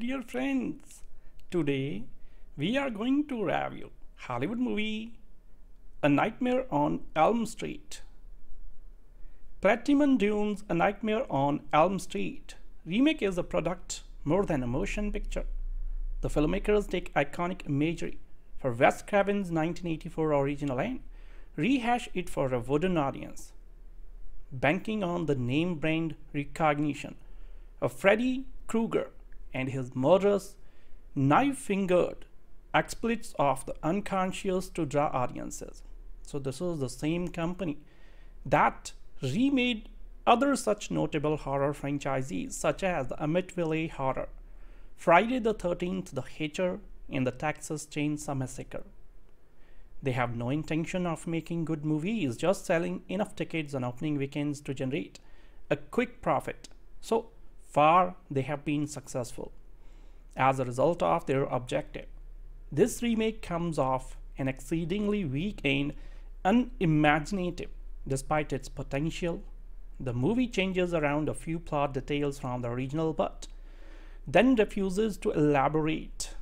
Dear friends. Today we are going to review Hollywood movie A Nightmare on Elm Street. Platinum Dunes A Nightmare on Elm Street remake is a product more than a motion picture. The filmmakers take iconic imagery for Wes Craven's 1984 original and rehash it for a wooden audience, banking on the name brand recognition of Freddy Krueger and his murderous, knife-fingered exploits of the unconscious to draw audiences. So this is the same company that remade other such notable horror franchises such as the Amityville Horror, Friday the 13th, The Hitcher, and the Texas Chainsaw Massacre. They have no intention of making good movies, just selling enough tickets on opening weekends to generate a quick profit. So far, they have been successful. As a result of their objective, this remake comes off an exceedingly weak and unimaginative despite its potential. The movie changes around a few plot details from the original but then refuses to elaborate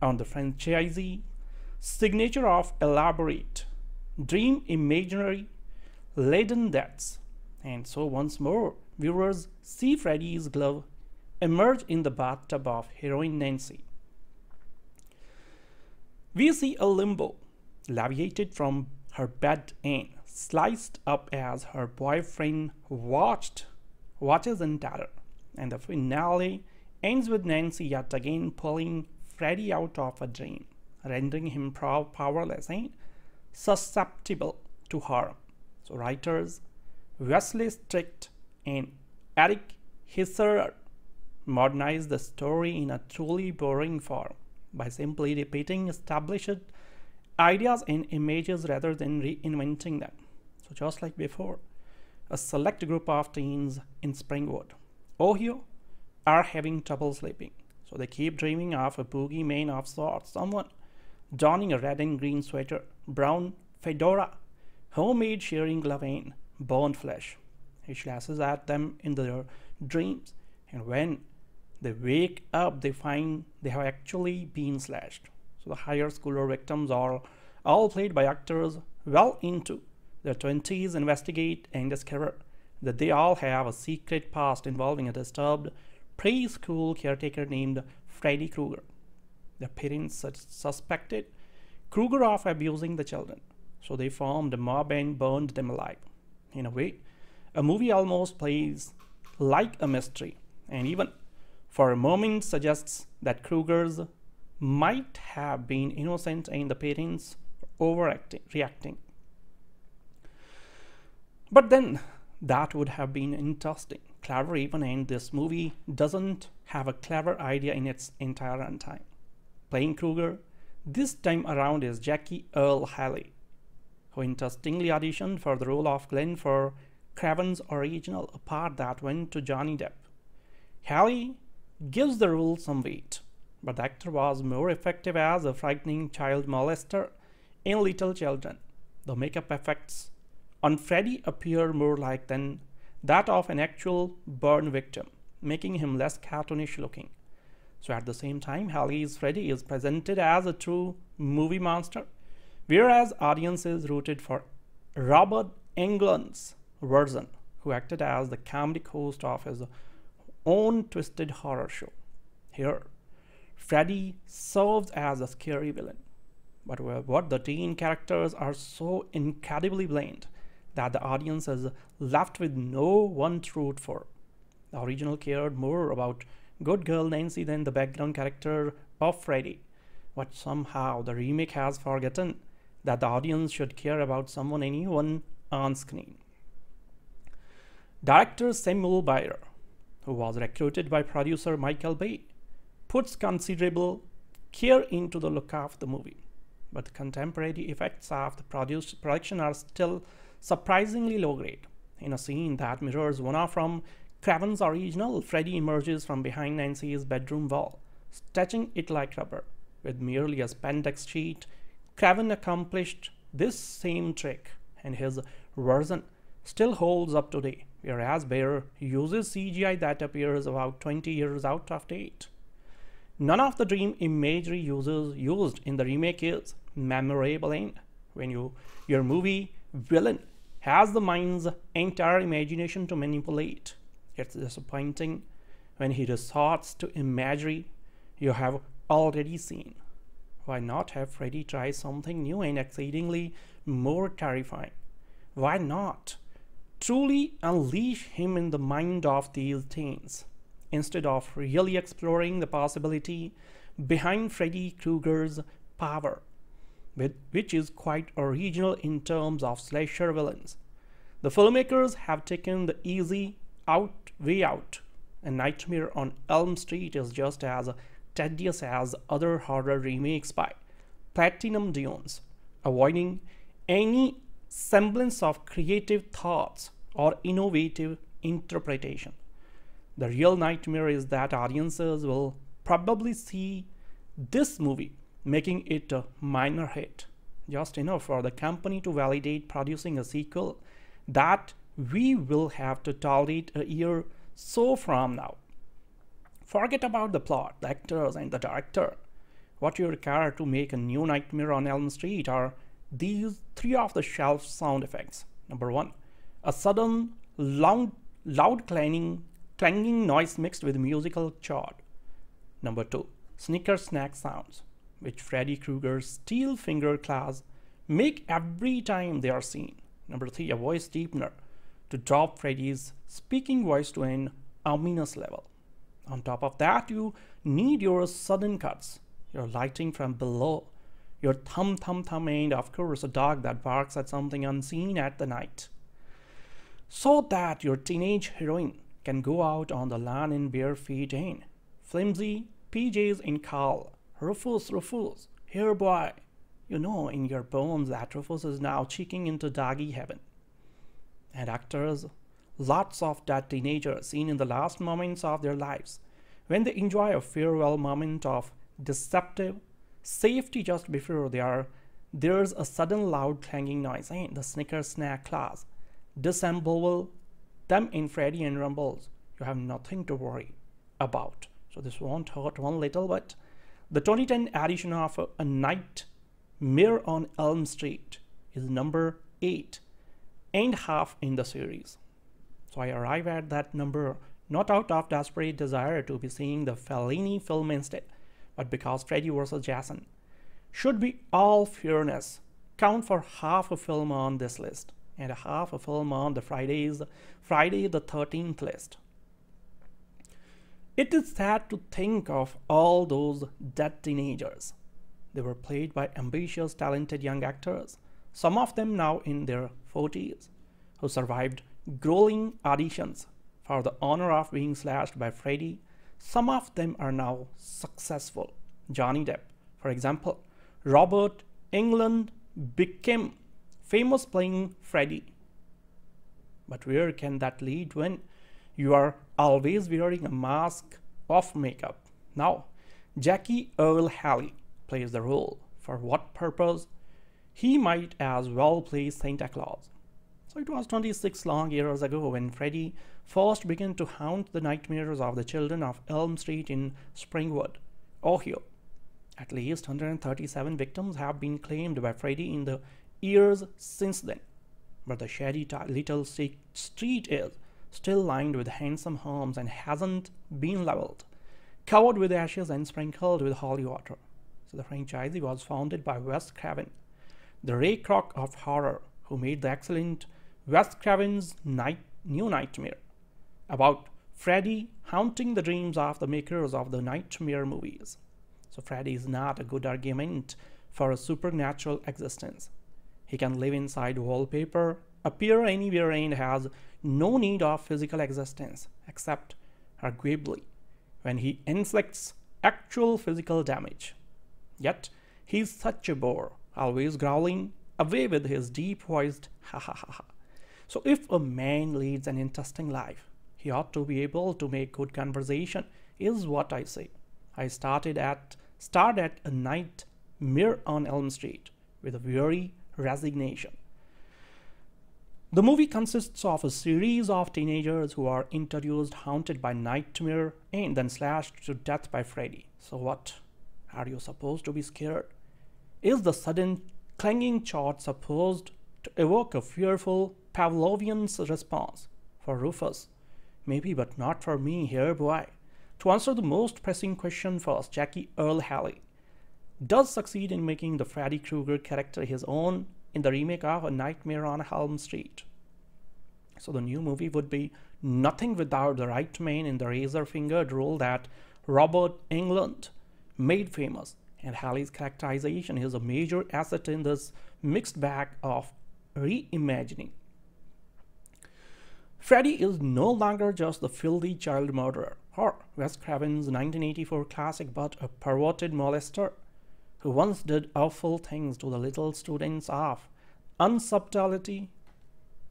on the franchisee signature of elaborate dream imaginary laden deaths and so once more viewers see Freddy's glove emerge in the bathtub of heroine Nancy. We see a limbo leviated from her bed and sliced up as her boyfriend watched watches in terror and the finale ends with Nancy yet again pulling Freddy out of a dream, rendering him powerless and susceptible to harm. So writers Wesley Strick and Eric Heisserer modernized the story in a truly boring form by simply repeating established ideas and images rather than reinventing them. So just like before, a select group of teens in Springwood, Ohio, are having trouble sleeping. So they keep dreaming of a boogeyman of sorts, someone donning a red and green sweater, brown fedora, homemade shearing glove and burned flesh. He slashes at them in their dreams, and when they wake up, they find they have actually been slashed. So the higher schooler victims are all played by actors well into their 20s investigate and discover that they all have a secret past involving a disturbed preschool caretaker named Freddy Krueger. The parents suspected Krueger of abusing the children, so they formed a mob and burned them alive. In a way, a movie almost plays like a mystery, and even for a moment suggests that Krueger's might have been innocent and the parents overacting, reacting. But then that would have been interesting clever even and this movie doesn't have a clever idea in its entire runtime. Playing Krueger, this time around is Jackie Earle Haley, who interestingly auditioned for the role of Glenn for Craven's original, part that went to Johnny Depp. Haley gives the role some weight, but the actor was more effective as a frightening child molester in Little Children. The makeup effects on Freddy appear more like than that of an actual burn victim, making him less cartoonish looking. So at the same time, Haley's Freddy is presented as a true movie monster, whereas audiences rooted for Robert Englund's version, who acted as the comedic host of his own twisted horror show. Here, Freddy serves as a scary villain, but what the teen characters are so incredibly bland that the audience is left with no one to root for. The original cared more about good girl Nancy than the background character of Freddy, but somehow the remake has forgotten that the audience should care about someone anyone on screen. Director Samuel Bayer, who was recruited by producer Michael Bay, puts considerable care into the look of the movie, but the contemporary effects of the production are still surprisingly low grade. In a scene that mirrors one from Craven's original, Freddy emerges from behind Nancy's bedroom wall, stretching it like rubber. With merely a spandex sheet, Craven accomplished this same trick, and his version still holds up today. Whereas Bayer uses CGI that appears about 20 years out of date. None of the dream imagery uses used in the remake is memorable and when you your movie villain has the mind's entire imagination to manipulate. It's disappointing when he resorts to imagery you have already seen. Why not have Freddy try something new and exceedingly more terrifying? Why not truly unleash him in the mind of these teens instead of really exploring the possibility behind Freddy Krueger's power, which is quite original in terms of slasher villains. The filmmakers have taken the easy out way out. A Nightmare on Elm Street is just as tedious as other horror remakes by Platinum Dunes, avoiding any semblance of creative thoughts or innovative interpretation. The real nightmare is that audiences will probably see this movie making it a minor hit, just enough for the company to validate producing a sequel that we will have to tolerate a year so from now. Forget about the plot, the actors, and the director. What you require to make a new Nightmare on Elm Street are these three off-the-shelf sound effects. Number one, a sudden, loud, loud clanging, clanging noise mixed with musical chord. Number two, snicker snack sounds, which Freddy Krueger's steel finger claws make every time they are seen. Number three, a voice deepener to drop Freddy's speaking voice to an ominous level. On top of that, you need your sudden cuts, your lighting from below, your thumb, thumb, thumb, and of course a dog that barks at something unseen at the night. So that your teenage heroine can go out on the lawn in bare feet and flimsy PJs and call, Rufus, Rufus, here boy. You know in your bones that Rufus is now cheeking into doggy heaven. And actors lots of that teenagers seen in the last moments of their lives when they enjoy a farewell moment of deceptive safety just before they are there's a sudden loud clanging noise. And the snicker snack class. Disassemble them in Freddy and Rumbles. You have nothing to worry about. So this won't hurt one little bit. the 2010 edition of a, a Nightmare on Elm Street is number 8 and half in the series. So I arrive at that number not out of desperate desire to be seeing the Fellini film instead, but because Freddy vs. Jason should be all fairness count for half a film on this list and a half a film on the Friday's Friday the 13th list. It is sad to think of all those dead teenagers. They were played by ambitious, talented young actors, some of them now in their 40s, who survived grueling auditions for the honor of being slashed by Freddy. Some of them are now successful. Johnny Depp, for example, Robert Englund became famous playing Freddy. But where can that lead when you are always wearing a mask of makeup? Now, Jackie Earle Haley plays the role. For what purpose? He might as well play Santa Claus. So it was 26 long years ago when Freddy first began to haunt the nightmares of the children of Elm Street in Springwood, Ohio. At least 137 victims have been claimed by Freddy in the years since then. But the shady little street is still lined with handsome homes and hasn't been leveled, covered with ashes and sprinkled with holy water. So the franchise was founded by Wes Craven, the Ray Kroc of horror, who made the excellent Wes Craven's night, New Nightmare, about Freddy haunting the dreams of the makers of the Nightmare movies. So Freddy is not a good argument for a supernatural existence. He can live inside wallpaper, appear anywhere and has no need of physical existence, except arguably when he inflicts actual physical damage. Yet, he's such a bore, always growling away with his deep-voiced ha ha ha ha. So if a man leads an interesting life, he ought to be able to make good conversation, is what I say. I started at start at a night nightmare on Elm Street with a weary resignation. The movie consists of a series of teenagers who are introduced haunted by nightmare and then slashed to death by Freddy. So what? Are you supposed to be scared? Is the sudden clanging shot supposed to evoke a fearful Pavlovian response? For Rufus, maybe, but not for me here, boy. To answer the most pressing question first, Jackie Earle Haley does succeed in making the Freddy Krueger character his own in the remake of A Nightmare on Elm Street. So the new movie would be nothing without the right man in the razor-fingered role that Robert Englund made famous. And Haley's characterization is a major asset in this mixed bag of reimagining. Freddy is no longer just the filthy child murderer or Wes Craven's 1984 classic but a perverted molester who once did awful things to the little students of unsubtlety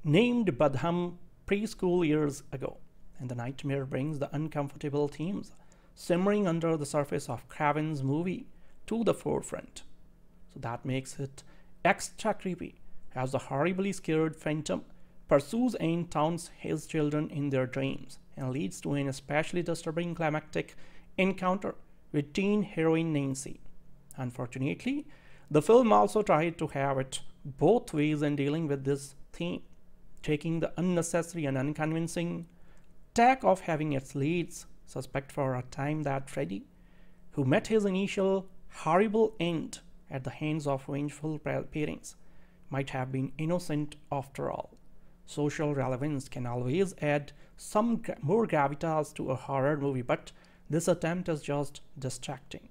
named Badham preschool years ago. And the nightmare brings the uncomfortable themes simmering under the surface of Craven's movie to the forefront. So that makes it extra creepy as the horribly scared phantom pursues and taunts his children in their dreams and leads to an especially disturbing climactic encounter with teen heroine Nancy. Unfortunately, the film also tried to have it both ways in dealing with this theme, taking the unnecessary and unconvincing tack of having its leads suspect for a time that Freddy, who met his initial horrible end at the hands of vengeful parents, might have been innocent after all. Social relevance can always add some gra more gravitas to a horror movie, but this attempt is just distracting.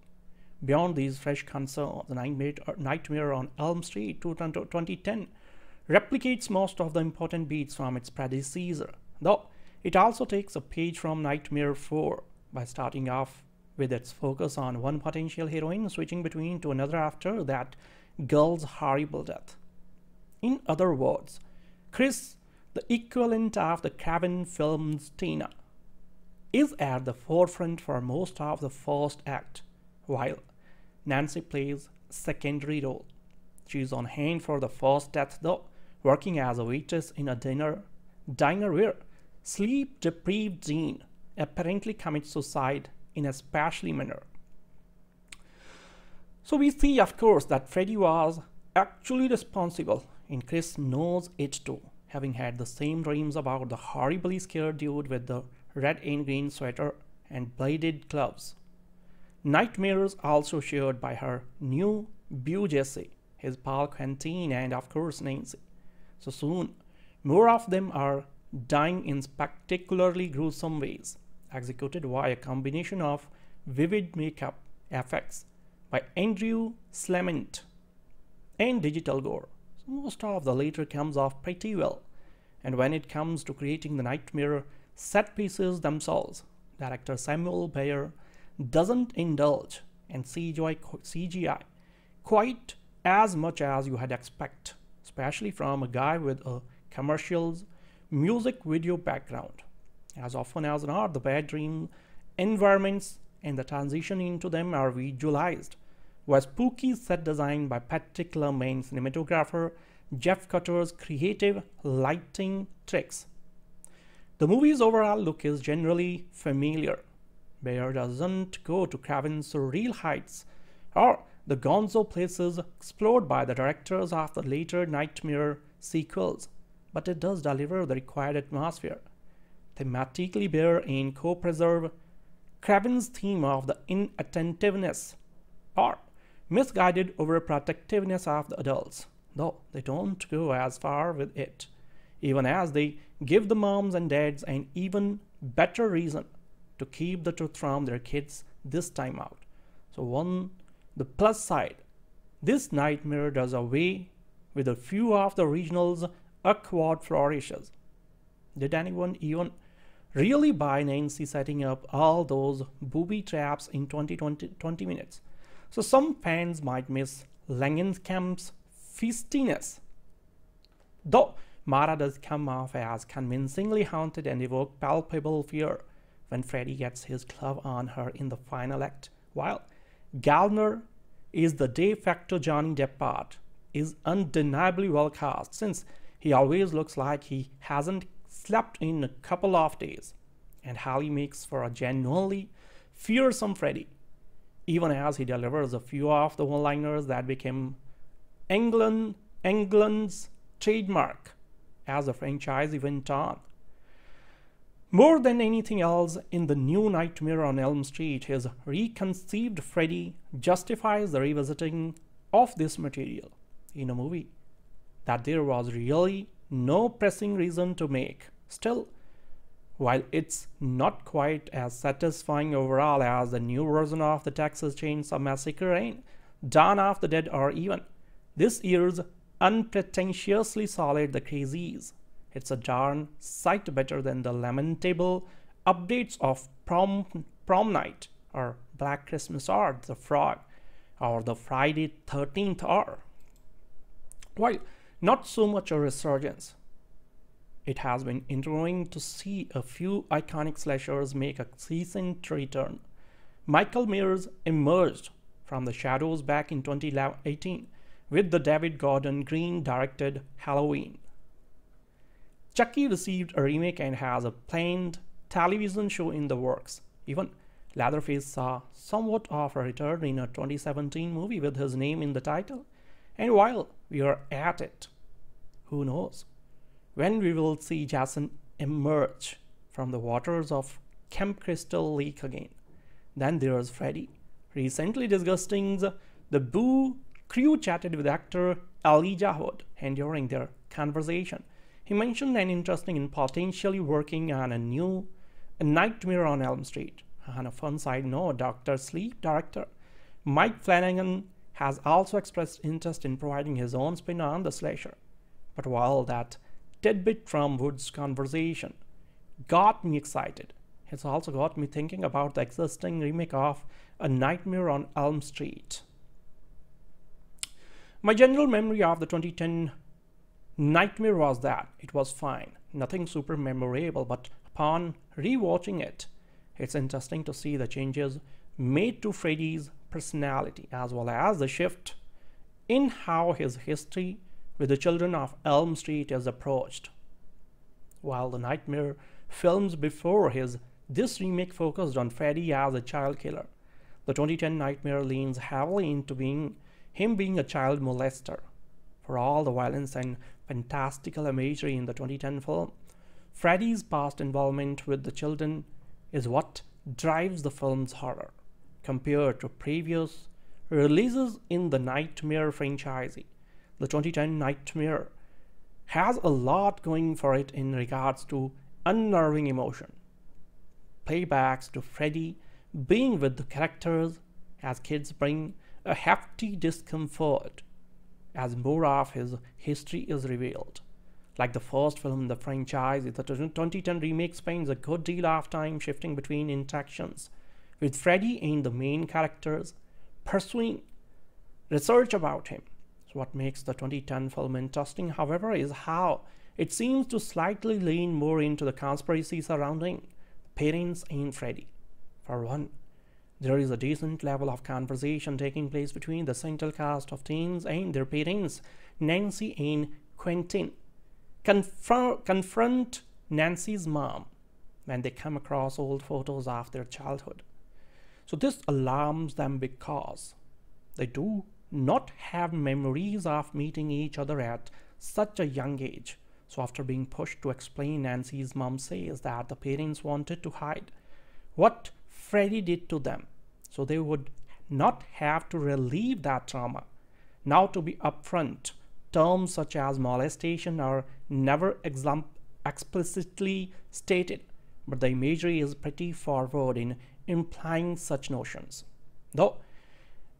Beyond these fresh concerns, the Nightmare uh, on Elm Street 2010 replicates most of the important beats from its predecessor, though it also takes a page from Nightmare 4 by starting off with its focus on one potential heroine switching between to another after that girl's horrible death. In other words, Kris the equivalent of the Craven film's Tina, is at the forefront for most of the first act, while Nancy plays secondary role. She is on hand for the first death though, working as a waitress in a dinner diner where sleep-deprived Dean apparently commits suicide in a spatially manner. So we see, of course, that Freddy was actually responsible, and Kris knows it too having had the same dreams about the horribly scared dude with the red and green sweater and bladed gloves. Nightmares also shared by her new beau Jesse, his pal Quentin, and of course Nancy. So soon, more of them are dying in spectacularly gruesome ways, executed by a combination of vivid makeup effects by Andrew Clement and digital gore most of the later comes off pretty well. And when it comes to creating the nightmare set pieces themselves, director Samuel Bayer doesn't indulge in CGI, quite as much as you had expect, especially from a guy with a commercials music video background. As often as not, the bad dream environments and the transition into them are visualized was spooky set design by particular main cinematographer Jeff Cutter's creative lighting tricks. The movie's overall look is generally familiar. Bayer doesn't go to Craven's real heights or the gonzo places explored by the directors of the later Nightmare sequels, but it does deliver the required atmosphere. Thematically Bayer and co-preserve Craven's theme of the inattentiveness or misguided overprotectiveness of the adults, though they don't go as far with it, even as they give the moms and dads an even better reason to keep the truth from their kids this time out. So one, the plus side, this nightmare does away with a few of the regional's awkward flourishes. Did anyone even really buy Nancy setting up all those booby traps in 20, 20, 20 minutes? So some fans might miss Langenkamp's feistiness. Though Mara does come off as convincingly haunted and evoke palpable fear when Freddy gets his glove on her in the final act, while Gallner is the de facto Johnny Depp part, is undeniably well cast since He always looks like he hasn't slept in a couple of days. And Haley makes for a genuinely fearsome Freddy, even as he delivers a few of the one-liners that became Englund, Englund's trademark as the franchise went on. More than anything else in the new Nightmare on Elm Street, his reconceived Freddy justifies the revisiting of this material in a movie that there was really no pressing reason to make. Still, while it's not quite as satisfying overall as the new version of the Texas Chainsaw Massacre Dawn of the Dead or even this year's unpretentiously solid The Crazies, it's a darn sight better than the lamentable updates of Prom, Prom Night or Black Christmas or The Frog or the Friday 13th or. While not so much a resurgence, it has been interesting to see a few iconic slashers make a decent return. Michael Myers emerged from the shadows back in 2018 with the David Gordon Green directed Halloween. Chucky received a remake and has a planned television show in the works. Even Leatherface saw somewhat of a return in a 2017 movie with his name in the title. And while we are at it, who knows? When we will see Jason emerge from the waters of Camp Crystal Lake again. Then there's Freddy. Recently discussing the Boo crew chatted with actor Elijah Wood, and during their conversation, he mentioned an interest in potentially working on a new a Nightmare on Elm Street. On a fun side note, Dr. Sleep director Mike Flanagan has also expressed interest in providing his own spin on the slasher. But while that tidbit from Wood's conversation got me excited. It's also got me thinking about the existing remake of A Nightmare on Elm Street. My general memory of the 2010 Nightmare was that it was fine, nothing super memorable, but upon rewatching it, it's interesting to see the changes made to Freddy's personality as well as the shift in how his history with the children of Elm Street is approached. While the Nightmare films before his, this remake focused on Freddy as a child killer. The 2010 Nightmare leans heavily into being him being a child molester. For all the violence and fantastical imagery in the 2010 film, Freddy's past involvement with the children is what drives the film's horror compared to previous releases in the Nightmare franchise the 2010 Nightmare has a lot going for it in regards to unnerving emotion. Playbacks to Freddy being with the characters as kids bring a hefty discomfort as more of his history is revealed. Like the first film in the franchise, the 2010 remake spends a good deal of time shifting between interactions with Freddy and the main characters, pursuing research about him what makes the 2010 film interesting, however, is how it seems to slightly lean more into the conspiracy surrounding parents and Freddy. For one, there is a decent level of conversation taking place between the central cast of teens and their parents, Nancy and Quentin. Confr confront Nancy's mom when they come across old photos of their childhood. So this alarms them because they do not have memories of meeting each other at such a young age. So after being pushed to explain, Nancy's mom says that the parents wanted to hide what Freddy did to them so they would not have to relieve that trauma. Now to be upfront, terms such as molestation are never explicitly stated, but the imagery is pretty forward in implying such notions. Though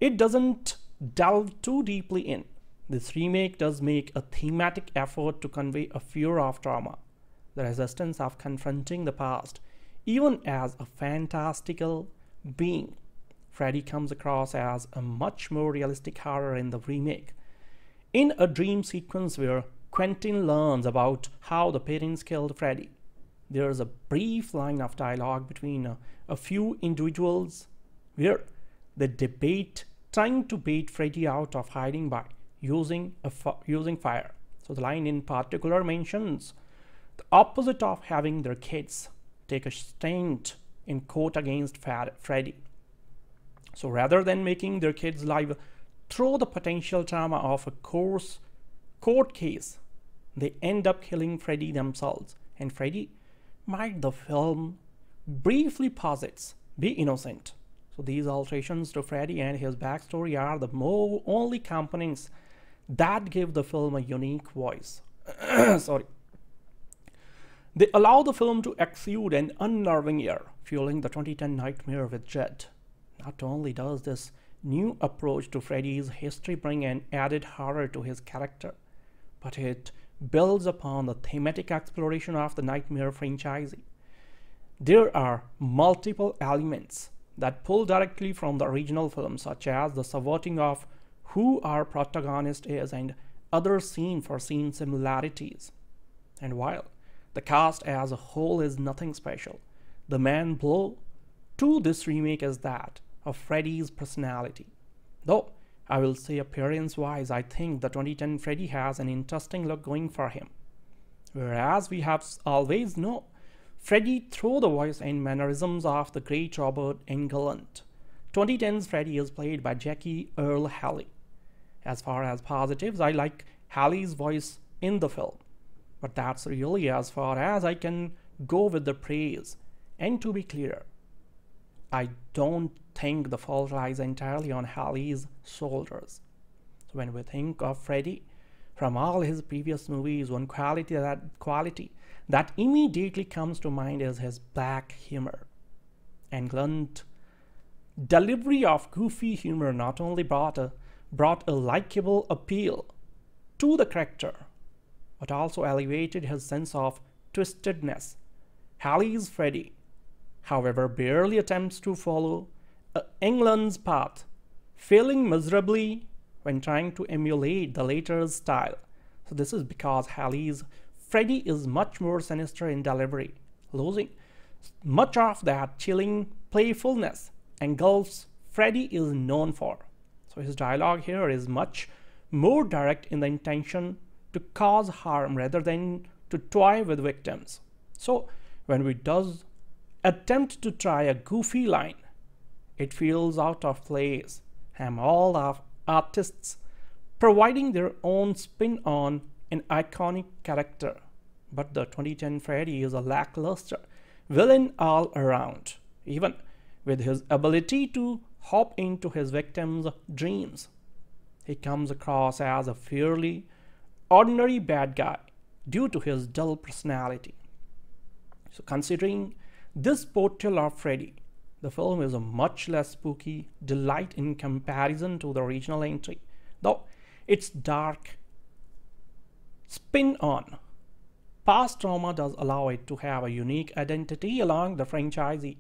it doesn't delve too deeply in. This remake does make a thematic effort to convey a fear of trauma, the resistance of confronting the past, even as a fantastical being. Freddy comes across as a much more realistic horror in the remake. In a dream sequence where Quentin learns about how the parents killed Freddy, there is a brief line of dialogue between a, a few individuals where they debate trying to beat Freddy out of hiding by using, using fire. So the line in particular mentions the opposite of having their kids take a stand in court against Freddy. So rather than making their kids live through the potential trauma of a course court case, they end up killing Freddy themselves. And Freddy might the film briefly posits be innocent. So these alterations to Freddy and his backstory are the more only components that give the film a unique voice. Sorry. They allow the film to exude an unnerving air, fueling the 2010 nightmare with Dread. Not only does this new approach to Freddy's history bring an added horror to his character, but it builds upon the thematic exploration of the Nightmare franchise. There are multiple elements that pull directly from the original film, such as the subverting of who our protagonist is and other scene for scene similarities. And while the cast as a whole is nothing special, the main blow to this remake is that of Freddy's personality. Though I will say appearance wise, I think the 2010 Freddy has an interesting look going for him. Whereas we have always known Freddy through the voice and mannerisms of the great Robert Englund. 2010's Freddy is played by Jackie Earle Haley. As far as positives, I like Haley's voice in the film. But that's really as far as I can go with the praise. And to be clear, I don't think the fault lies entirely on Haley's shoulders. When we think of Freddy, from all his previous movies, one quality that quality that immediately comes to mind is his black humor. Englund delivery of goofy humor not only brought a, brought a likable appeal to the character, but also elevated his sense of twistedness. Haley's Freddy, however, barely attempts to follow uh, Englund's path, failing miserably when trying to emulate the latter's style. So this is because Haley's Freddy is much more sinister in delivery, losing much of that chilling playfulness and engulfs Freddy is known for. So his dialogue here is much more direct in the intention to cause harm rather than to toy with victims. So when we does attempt to try a goofy line, it feels out of place. And all of artists providing their own spin on an iconic character but the 2010 Freddy is a lackluster villain all around, even with his ability to hop into his victims' dreams. He comes across as a fairly ordinary bad guy due to his dull personality. So considering this portrayal of Freddy, the film is a much less spooky delight in comparison to the original entry, though its dark spin on Past trauma does allow it to have a unique identity along the franchisee.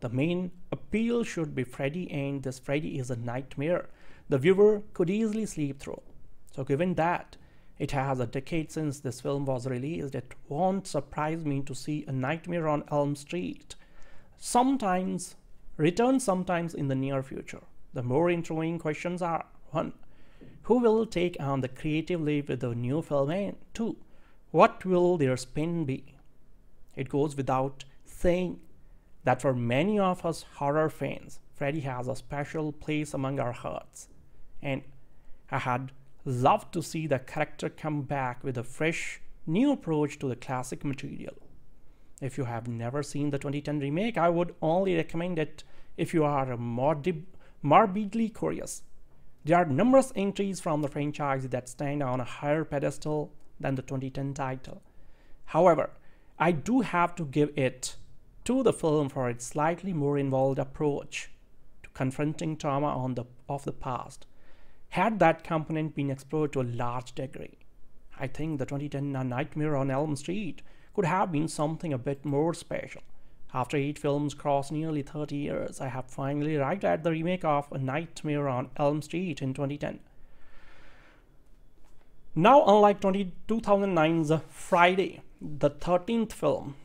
The main appeal should be Freddy and this Freddy is a nightmare the viewer could easily sleep through. So given that it has a decade since this film was released, it won't surprise me to see a Nightmare on Elm Street sometimes return sometimes in the near future. The more intriguing questions are 1. Who will take on the creative lead with the new film and 2. What will their spin be? It goes without saying that for many of us horror fans, Freddy has a special place among our hearts. And I had loved to see the character come back with a fresh, new approach to the classic material. If you have never seen the 2010 remake, I would only recommend it if you are morbidly curious. There are numerous entries from the franchise that stand on a higher pedestal than the 2010 title. However, I do have to give it to the film for its slightly more involved approach to confronting trauma on the, of the past. Had that component been explored to a large degree, I think the 2010 Nightmare on Elm Street could have been something a bit more special. After eight films cross nearly 30 years, I have finally arrived at the remake of A Nightmare on Elm Street in 2010. Now, unlike 20, 2009's Friday, the 13th film,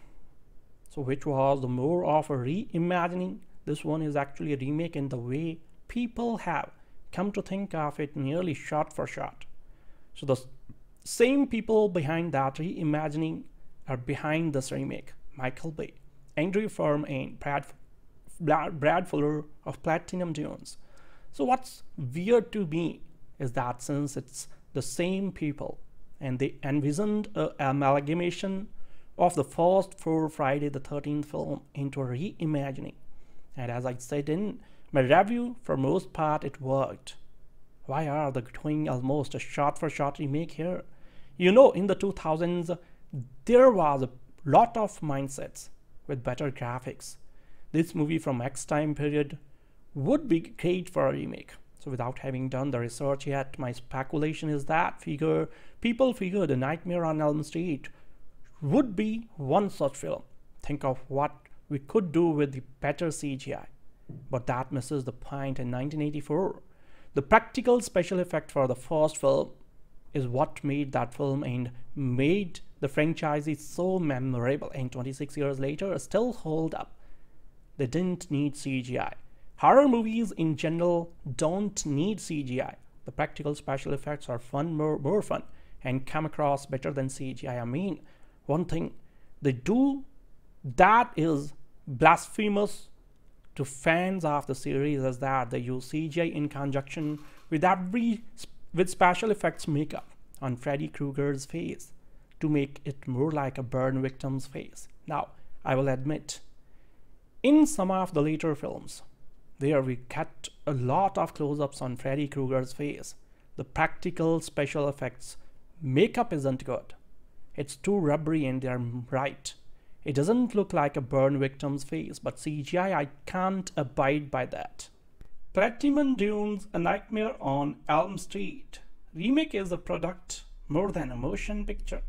so which was the more of a reimagining, this one is actually a remake in the way people have come to think of it nearly shot for shot. So the same people behind that reimagining are behind this remake. Michael Bay, Andrew Form, and Brad, Brad Fuller of Platinum Dunes. So what's weird to me is that since it's the same people and they envisioned an amalgamation of the first four Friday the 13th film into a reimagining. And as I said in my review, for most part it worked. Why are they doing almost a shot for shot remake here? You know, in the 2000s, there was a lot of mindsets with better graphics. This movie from X time period would be great for a remake. So without having done the research yet, my speculation is that figure people figure The Nightmare on Elm Street would be one such film. Think of what we could do with the better CGI. But that misses the point in 1984. The practical special effect for the first film is what made that film and made the franchise is so memorable and 26 years later still hold up. They didn't need CGI. Horror movies in general don't need CGI. The practical special effects are fun, more, more fun, and come across better than CGI. I mean, one thing they do that is blasphemous to fans of the series is that they use CGI in conjunction with every with special effects makeup on Freddy Krueger's face to make it more like a burn victim's face. Now, I will admit, in some of the later films, there we get a lot of close-ups on Freddy Krueger's face. The practical special effects makeup isn't good. It's too rubbery and they're right. It doesn't look like a burn victim's face, but CGI, I can't abide by that. Platinum Dunes A Nightmare on Elm Street remake is a product more than a motion picture.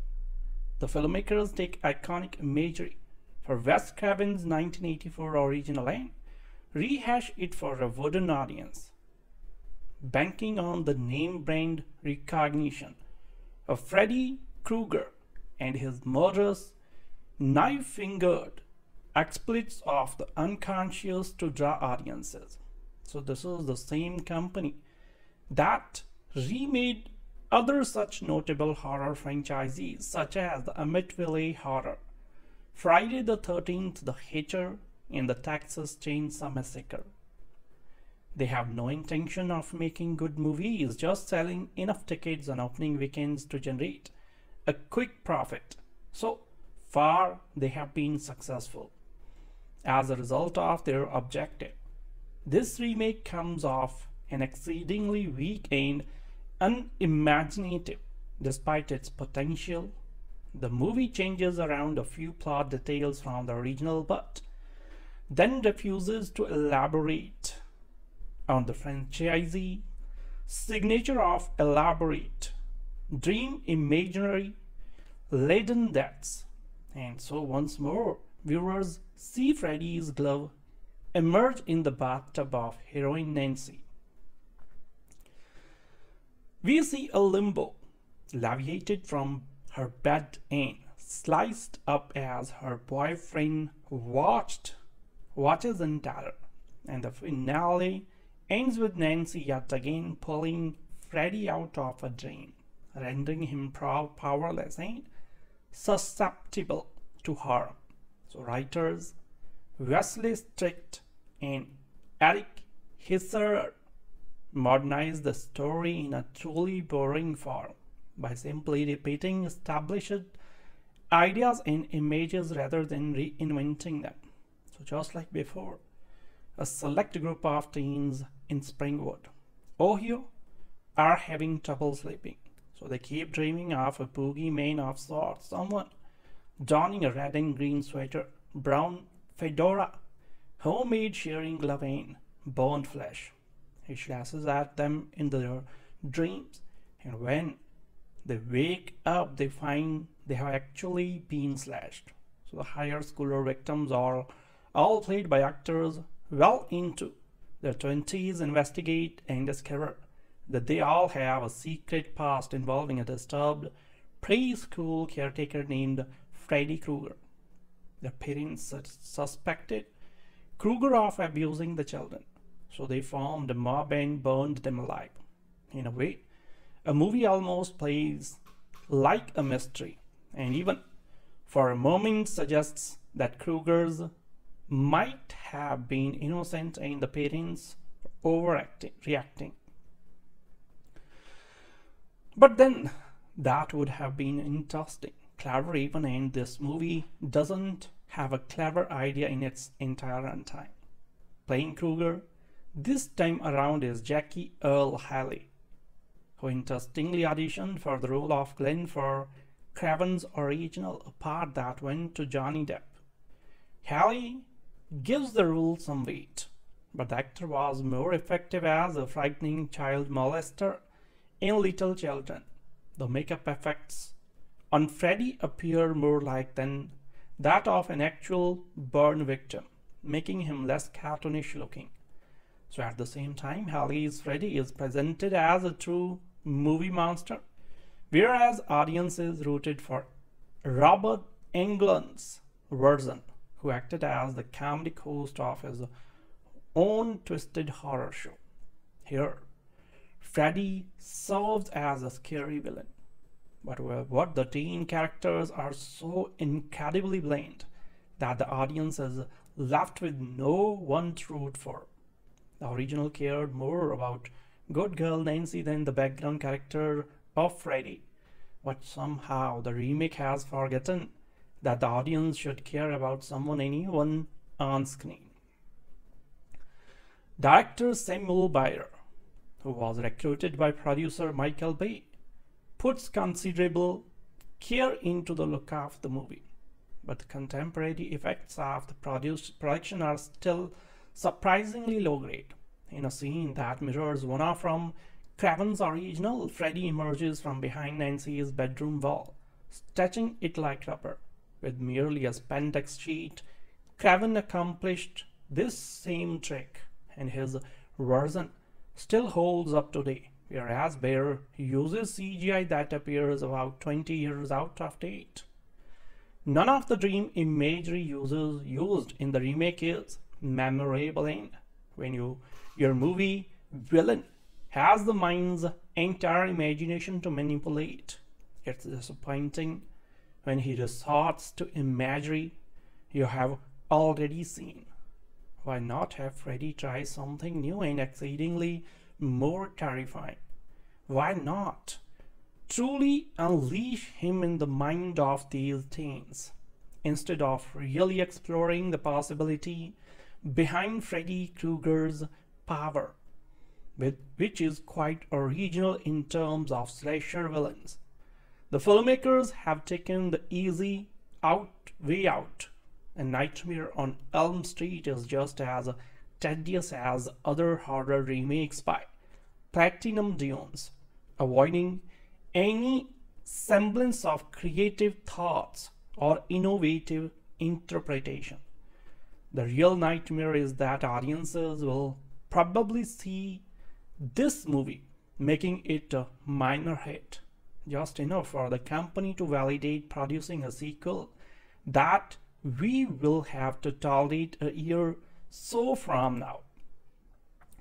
The filmmakers take iconic imagery for Wes Craven's 1984 original and rehash it for a wooden audience, banking on the name brand recognition of Freddy Krueger and his murderous knife-fingered exploits of the unconscious to draw audiences. So this is the same company that remade other such notable horror franchises such as the Amityville Horror, Friday the 13th, The Hitcher, and the Texas Chainsaw Massacre. They have no intention of making good movies, just selling enough tickets on opening weekends to generate a quick profit. So far they have been successful as a result of their objective. This remake comes off an exceedingly weak and unimaginative despite its potential. The movie changes around a few plot details from the original but then refuses to elaborate on the franchisee signature of elaborate dream imaginary laden deaths and so once more, viewers see Freddy's glove emerge in the bathtub of heroine Nancy. We see a limbo laviated from her bed and sliced up as her boyfriend watched watches in terror. And the finale ends with Nancy yet again pulling Freddy out of a dream, rendering him powerless and susceptible to harm. So writers Wesley Strick and Eric Heisserer modernized the story in a truly boring form by simply repeating established ideas and images rather than reinventing them. So just like before, a select group of teens in Springwood, Ohio, are having trouble sleeping. So they keep dreaming of a boogeyman of sorts, someone donning a red and green sweater, brown fedora, homemade shearing glove and burned flesh. He slashes at them in their dreams, and when they wake up, they find they have actually been slashed. So the higher schooler victims are all played by actors well into their 20s investigate and discover that they all have a secret past involving a disturbed preschool caretaker named Freddy Krueger. The parents suspected Krueger of abusing the children, so they formed a mob and burned them alive. In a way, a movie almost plays like a mystery, and even for a moment suggests that Krueger's might have been innocent and the parents overacting, reacting. But then that would have been interesting, clever even, and this movie doesn't have a clever idea in its entire runtime. Playing Krueger this time around is Jackie Earle Haley, who interestingly auditioned for the role of Glenn for Craven's original, part that went to Johnny Depp. Haley gives the role some weight, but the actor was more effective as a frightening child molester in Little Children. The makeup effects on Freddy appear more like than that of an actual burn victim, making him less cartoonish looking. So at the same time, Haley's Freddy is presented as a true movie monster, whereas audiences rooted for Robert Englund's version who acted as the comedic host of his own twisted horror show. Here, Freddy serves as a scary villain. But what the teen characters are so incredibly bland that the audience is left with no one to root for. The original cared more about good girl Nancy than the background character of Freddy. But somehow the remake has forgotten that the audience should care about someone anyone on screen. Director Samuel Bayer, who was recruited by producer Michael Bay, puts considerable care into the look of the movie, but the contemporary effects of the produced production are still surprisingly low grade. In a scene that mirrors one from Craven's original, Freddy emerges from behind Nancy's bedroom wall, stretching it like rubber with merely a spandex sheet, Craven accomplished this same trick and his version still holds up today, whereas Bayer uses CGI that appears about 20 years out of date. None of the dream imagery uses used in the remake is memorable in when you your movie villain has the mind's entire imagination to manipulate. It's disappointing when he resorts to imagery you have already seen. Why not have Freddy try something new and exceedingly more terrifying? Why not truly unleash him in the mind of these teens instead of really exploring the possibility behind Freddy Krueger's power, which is quite original in terms of slasher villains. The filmmakers have taken the easy out way out. A Nightmare on Elm Street is just as tedious as other horror remakes by Platinum Dunes, avoiding any semblance of creative thoughts or innovative interpretation. The real nightmare is that audiences will probably see this movie making it a minor hit just enough for the company to validate producing a sequel that we will have to tolerate a year so from now.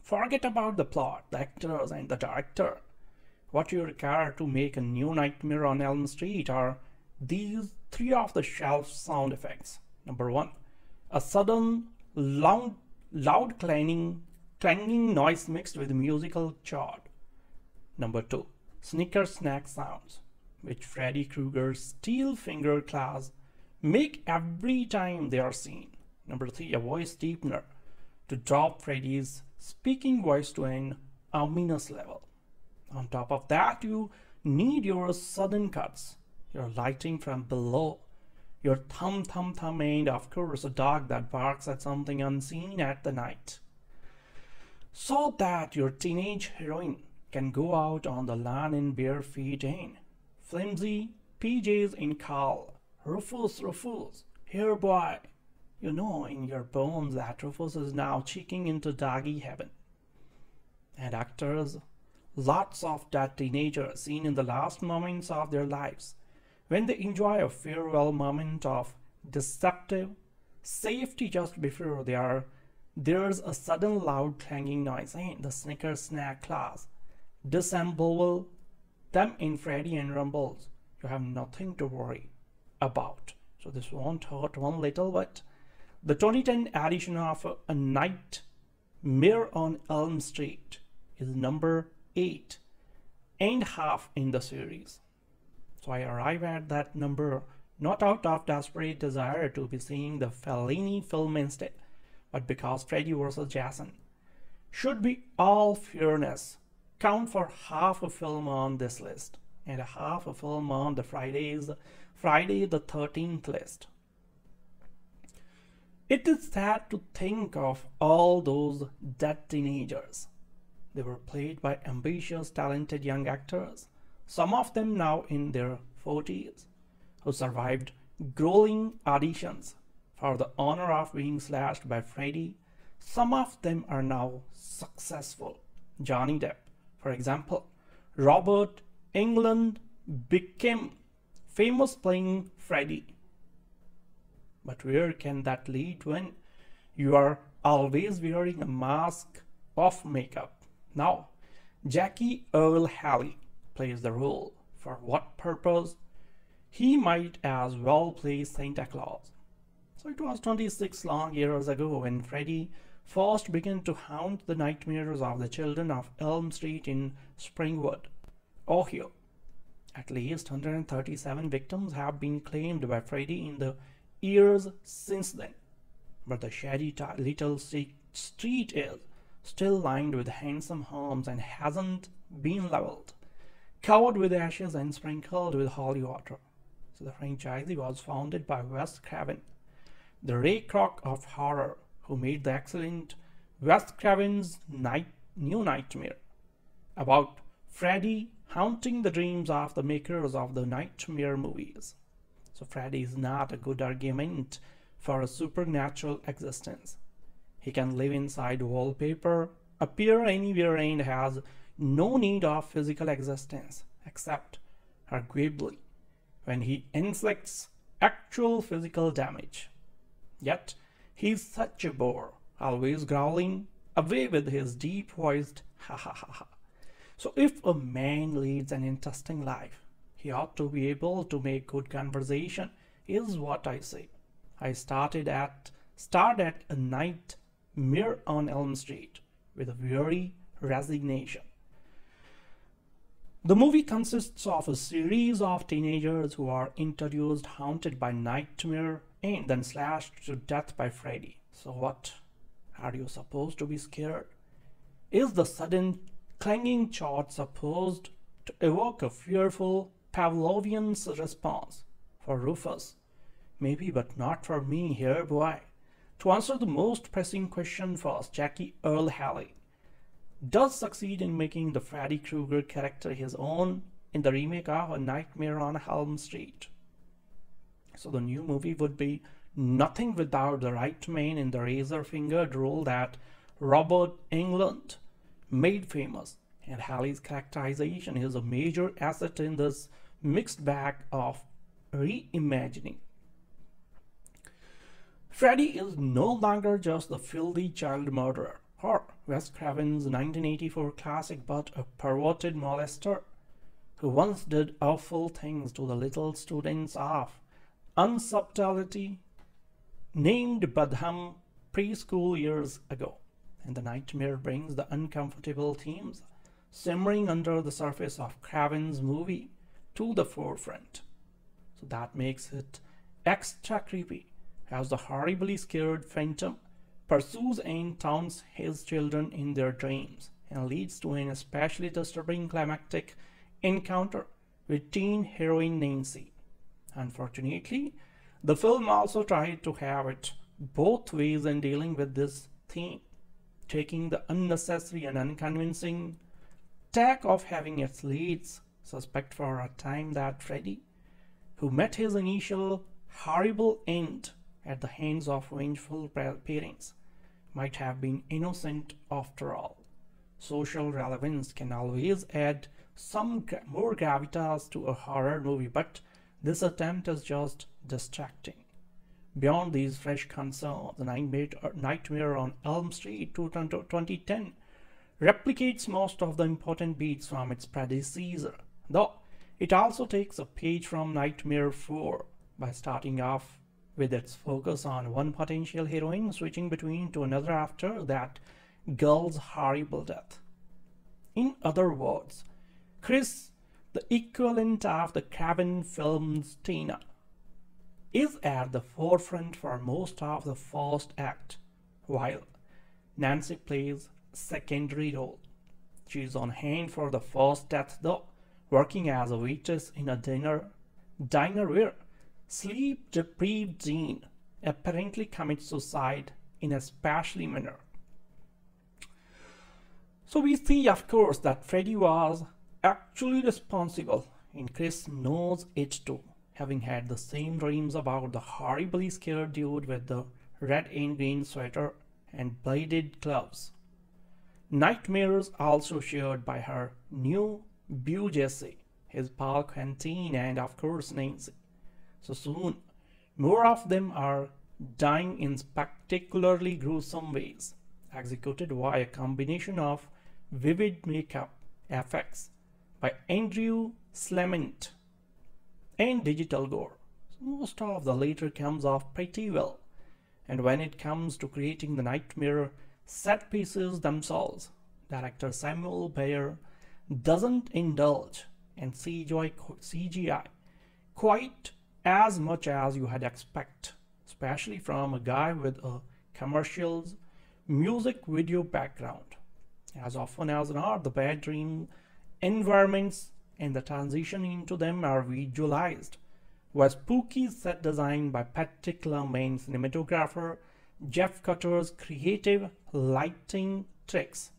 Forget about the plot, the actors, and the director. What you require to make a new Nightmare on Elm Street are these three off-the-shelf sound effects. Number one, a sudden loud, loud clanging, clanging noise mixed with musical chord. Number two, snicker snack sounds, which Freddy Krueger's steel finger claws make every time they are seen. Number three, a voice deepener to drop Freddy's speaking voice to an ominous level. On top of that, you need your sudden cuts, your lighting from below, your thumb, thumb, thumb, ain't of course a dog that barks at something unseen at the night. So that your teenage heroine can go out on the lawn in bare feet in flimsy PJs in call. Rufus, Rufus, here boy. You know in your bones that Rufus is now cheeking into doggy heaven. And actors, lots of that teenager seen in the last moments of their lives, when they enjoy a farewell moment of deceptive safety just before they are there's a sudden loud clanging noise in the snicker snack class disassemble them in Freddy and Rumbles. you have nothing to worry about. So this won't hurt one little bit. The 2010 edition of A Night Mirror on Elm Street is number 8 and half in the series. So I arrive at that number not out of desperate desire to be seeing the Fellini film instead, but because Freddy vs. Jason should be all fairness count for half a film on this list and a half a film on the Friday's Friday the 13th list. It is sad to think of all those dead teenagers. They were played by ambitious, talented young actors, some of them now in their 40s, who survived grueling auditions for the honor of being slashed by Freddy. Some of them are now successful. Johnny Depp, for example, Robert Englund became famous playing Freddy. But where can that lead when you are always wearing a mask of makeup? Now, Jackie Earle Haley plays the role. For what purpose? He might as well play Santa Claus. So it was 26 long years ago when Freddy first began to haunt the nightmares of the children of Elm Street in Springwood, Ohio. At least 137 victims have been claimed by Freddy in the years since then. But the shady little street is still lined with handsome homes and hasn't been leveled, covered with ashes and sprinkled with holy water. So the franchise was founded by Wes Craven, the Ray Kroc of horror, who made the excellent Wes Craven's Night, New Nightmare about Freddy haunting the dreams of the makers of the Nightmare movies. So Freddy is not a good argument for a supernatural existence. He can live inside wallpaper, appear anywhere and has no need of physical existence except arguably when he inflicts actual physical damage. Yet he's such a bore, always growling away with his deep voiced ha ha ha ha. So if a man leads an interesting life, he ought to be able to make good conversation, is what I say. I started at start at a night mirror on Elm Street with a weary resignation. The movie consists of a series of teenagers who are introduced haunted by nightmare and then slashed to death by Freddy. So what? Are you supposed to be scared? Is the sudden clanging chord supposed to evoke a fearful Pavlovian response for Rufus. Maybe, but not for me here, boy. To answer the most pressing question first, Jackie Earle Haley does succeed in making the Freddy Krueger character his own in the remake of A Nightmare on Elm Street. So the new movie would be nothing without the right man in the razor-fingered role that Robert Englund made famous, and Haley's characterization is a major asset in this mixed bag of reimagining. Freddy is no longer just the filthy child murderer Wes Craven's 1984 classic but a perverted molester who once did awful things to the little students of unsubtlety named Badham preschool years ago and the nightmare brings the uncomfortable themes simmering under the surface of Craven's movie to the forefront. So that makes it extra creepy as the horribly scared phantom pursues and taunts his children in their dreams and leads to an especially disturbing climactic encounter with teen heroine Nancy. Unfortunately, the film also tried to have it both ways in dealing with this theme taking the unnecessary and unconvincing tack of having its leads suspect for a time that Freddy, who met his initial horrible end at the hands of vengeful parents, might have been innocent after all. Social relevance can always add some more gravitas to a horror movie, but this attempt is just distracting. Beyond these fresh concerns, the Nightmare uh, on Elm Street 2010 replicates most of the important beats from its predecessor, though It also takes a page from Nightmare 4 by starting off with its focus on one potential heroine switching between to another after that girl's horrible death. In other words, Kris, the equivalent of the Craven film's Tina, is at the forefront for most of the first act, while Nancy plays secondary role. She is on hand for the first death though, working as a waitress in a dinner diner where sleep-deprived Dean apparently commits suicide in a splashy manner. So we see, of course, that Freddy was actually responsible, and Kris knows it too, having had the same dreams about the horribly scared dude with the red and green sweater and bladed gloves. Nightmares also shared by her new beau Jesse, his pal Quentin, and of course Nancy. So soon, more of them are dying in spectacularly gruesome ways, executed via a combination of vivid makeup effects by Andrew Clement and digital gore. Most of the later comes off pretty well, and when it comes to creating the nightmare set pieces themselves, director Samuel Bayer doesn't indulge in CGI quite as much as you had expect, especially from a guy with a commercials music video background. As often as not, the bad dream environments and the transition into them are visualized with spooky set design by particular main cinematographer Jeff Cutter's creative lighting tricks.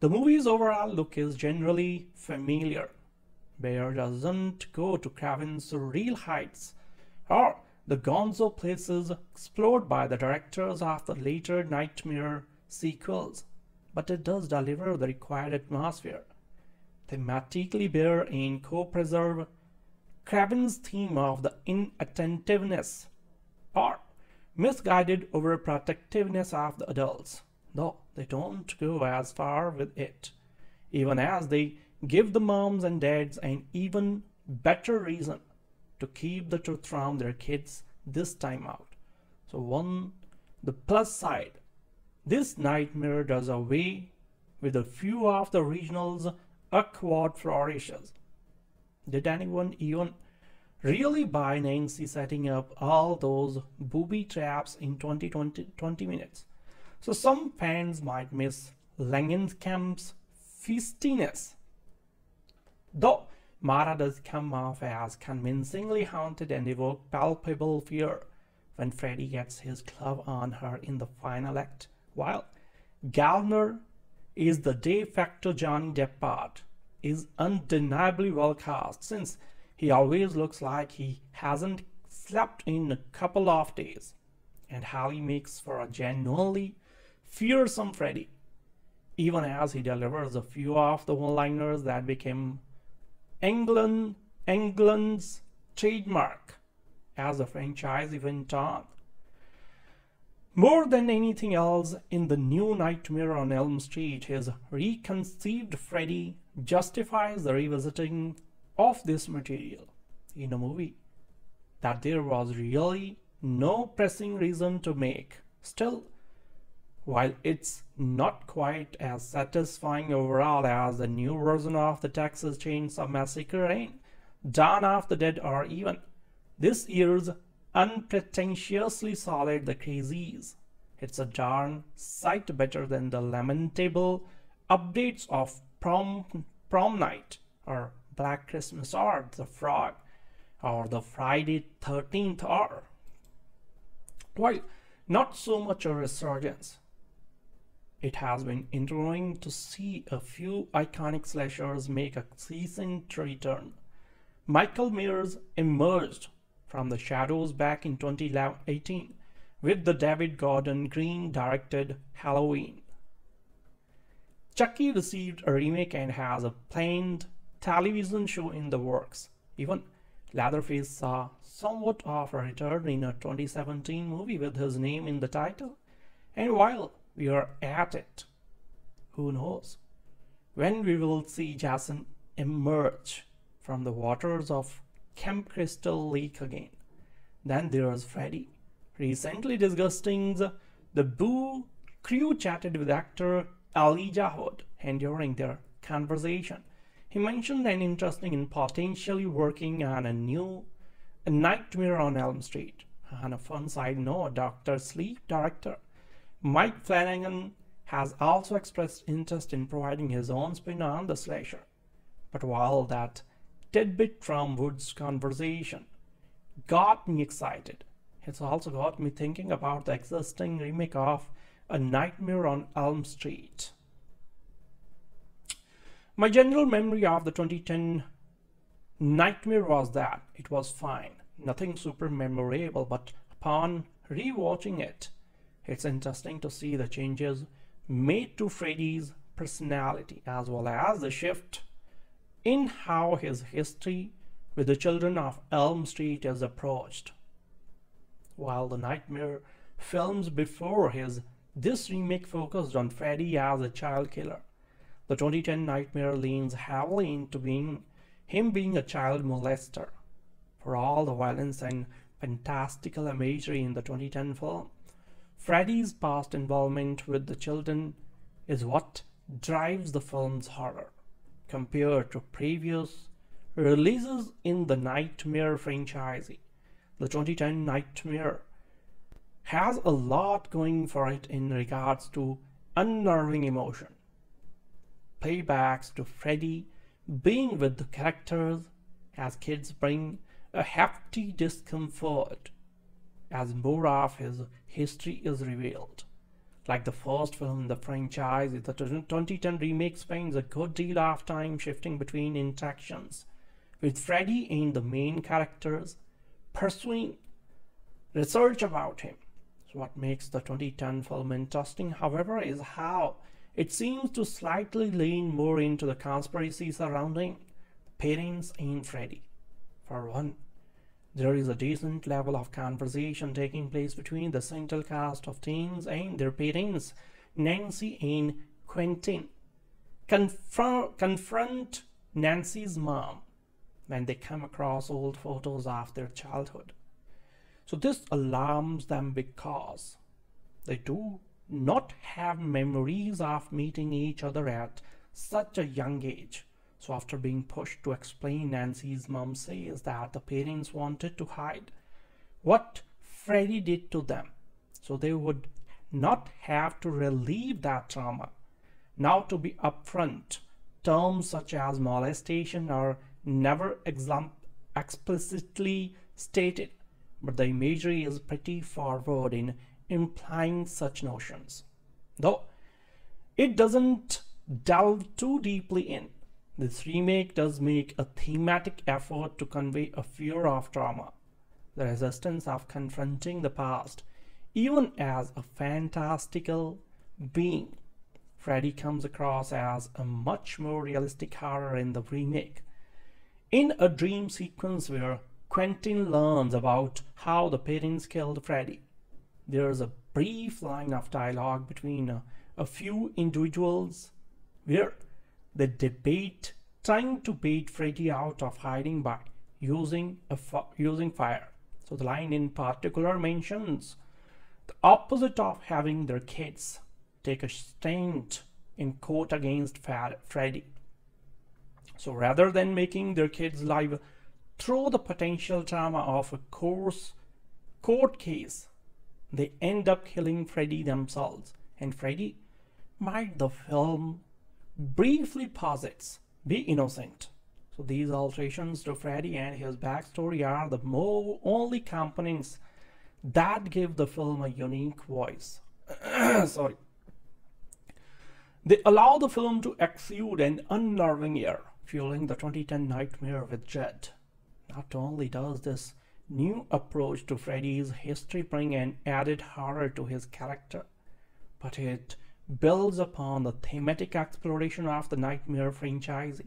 The movie's overall look is generally familiar, Bayer doesn't go to Craven's real heights. Or the gonzo places explored by the directors of the later Nightmare sequels, but it does deliver the required atmosphere. Thematically Bayer and co-preserve Craven's theme of the inattentiveness. Or misguided overprotectiveness of the adults, though they don't go as far with it, even as they give the moms and dads an even better reason to keep the truth from their kids this time out. So one, the plus side, this nightmare does away with a few of the regional's awkward flourishes. Did anyone even really buy Nancy setting up all those booby traps in 20, 20, 20 minutes? So some fans might miss Langenkamp's feistiness Though Mara does come off as convincingly haunted and evoke palpable fear when Freddy gets his glove on her in the final act, while Gallner is the de facto Johnny Depp part, is undeniably well cast since he always looks like he hasn't slept in a couple of days, and how he makes for a genuinely fearsome Freddy, even as he delivers a few of the one-liners that became Englund, Englund's trademark as the franchise went on. More than anything else in the new Nightmare on Elm Street, his reconceived Freddy justifies the revisiting of this material in a movie that there was really no pressing reason to make. Still, while it's not quite as satisfying overall as the new version of the Texas Chainsaw Massacre and Dawn of the Dead or even this year's unpretentiously solid The Crazies. It's a darn sight better than the lamentable updates of Prom, Prom Night or Black Christmas or The Fog or the Friday 13th or while not so much a resurgence it has been interesting to see a few iconic slashers make a decent return. Michael Myers emerged from the shadows back in 2018 with the David Gordon Green directed Halloween. Chucky received a remake and has a planned television show in the works. Even Leatherface saw somewhat of a return in a 2017 movie with his name in the title. And while we are at it. Who knows when we will see Jason emerge from the waters of Camp Crystal Lake again. Then there's Freddy. Recently discussing the Boo crew chatted with actor Elijah Wood, and during their conversation, he mentioned an interest in potentially working on a new a Nightmare on Elm Street. On a fun side note, Dr. Sleep director Mike Flanagan has also expressed interest in providing his own spin on the slasher. But while that tidbit from Wood's conversation got me excited, it's also got me thinking about the existing remake of A Nightmare on Elm Street. My general memory of the 2010 Nightmare was that it was fine, nothing super memorable, but upon rewatching it, it's interesting to see the changes made to Freddy's personality as well as the shift in how his history with the children of Elm Street is approached. While the Nightmare films before his, this remake focused on Freddy as a child killer. The 2010 Nightmare leans heavily into being him being a child molester. For all the violence and fantastical imagery in the 2010 film, Freddy's past involvement with the children is what drives the film's horror compared to previous releases in the Nightmare franchise. The 2010 Nightmare has a lot going for it in regards to unnerving emotion playbacks to Freddy being with the characters as kids bring a hefty discomfort as more of his history is revealed. Like the first film in the franchise, the 2010 remake spends a good deal of time shifting between interactions with Freddy and the main characters, pursuing research about him. So what makes the 2010 film interesting, however, is how it seems to slightly lean more into the conspiracy surrounding the parents and Freddy. For one, there is a decent level of conversation taking place between the central cast of teens and their parents, Nancy and Quentin. Confront, Nancy's mom when they come across old photos of their childhood. So this alarms them because they do not have memories of meeting each other at such a young age. So after being pushed to explain, Nancy's mom says that the parents wanted to hide what Freddy did to them so they would not have to relieve that trauma. Now to be upfront, terms such as molestation are never explicitly stated, but the imagery is pretty forward in implying such notions. Though it doesn't delve too deeply in, this remake does make a thematic effort to convey a fear of trauma, the resistance of confronting the past, even as a fantastical being. Freddy comes across as a much more realistic horror in the remake. In a dream sequence where Quentin learns about how the parents killed Freddy, there's a brief line of dialogue between a, a few individuals where they debate trying to bait Freddy out of hiding by using a using fire. So the line in particular mentions the opposite of having their kids take a stand in court against Freddy. So rather than making their kids live through the potential trauma of a course court case, they end up killing Freddy themselves. And Freddy might the film briefly posits be innocent. So these alterations to Freddy and his backstory are the more only components that give the film a unique voice. Sorry. They allow the film to exude an unnerving air, fueling the 2010 nightmare with dread. Not only does this new approach to Freddy's history bring an added horror to his character, but it builds upon the thematic exploration of the Nightmare franchise.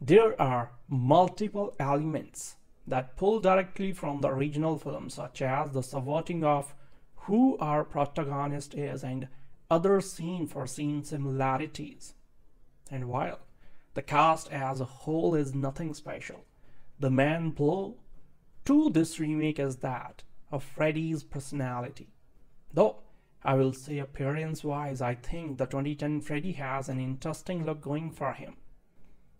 There are multiple elements that pull directly from the original film, such as the subverting of who our protagonist is and other scene for scene similarities. And while The cast as a whole is nothing special. The main blow to this remake is that of Freddy's personality. Though I will say appearance wise, I think the 2010 Freddy has an interesting look going for him.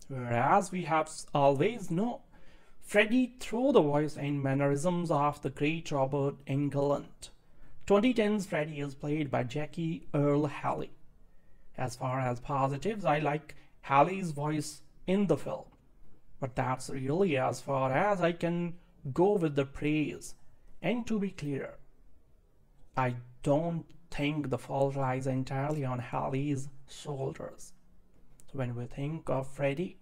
Whereas we have always known Freddy through the voice and mannerisms of the great Robert Englund. 2010's Freddy is played by Jackie Earle Haley. As far as positives, I like Haley's voice in the film. But that's really as far as I can go with the praise. And to be clear, I don't think the fault lies entirely on Haley's shoulders. When we think of Freddy,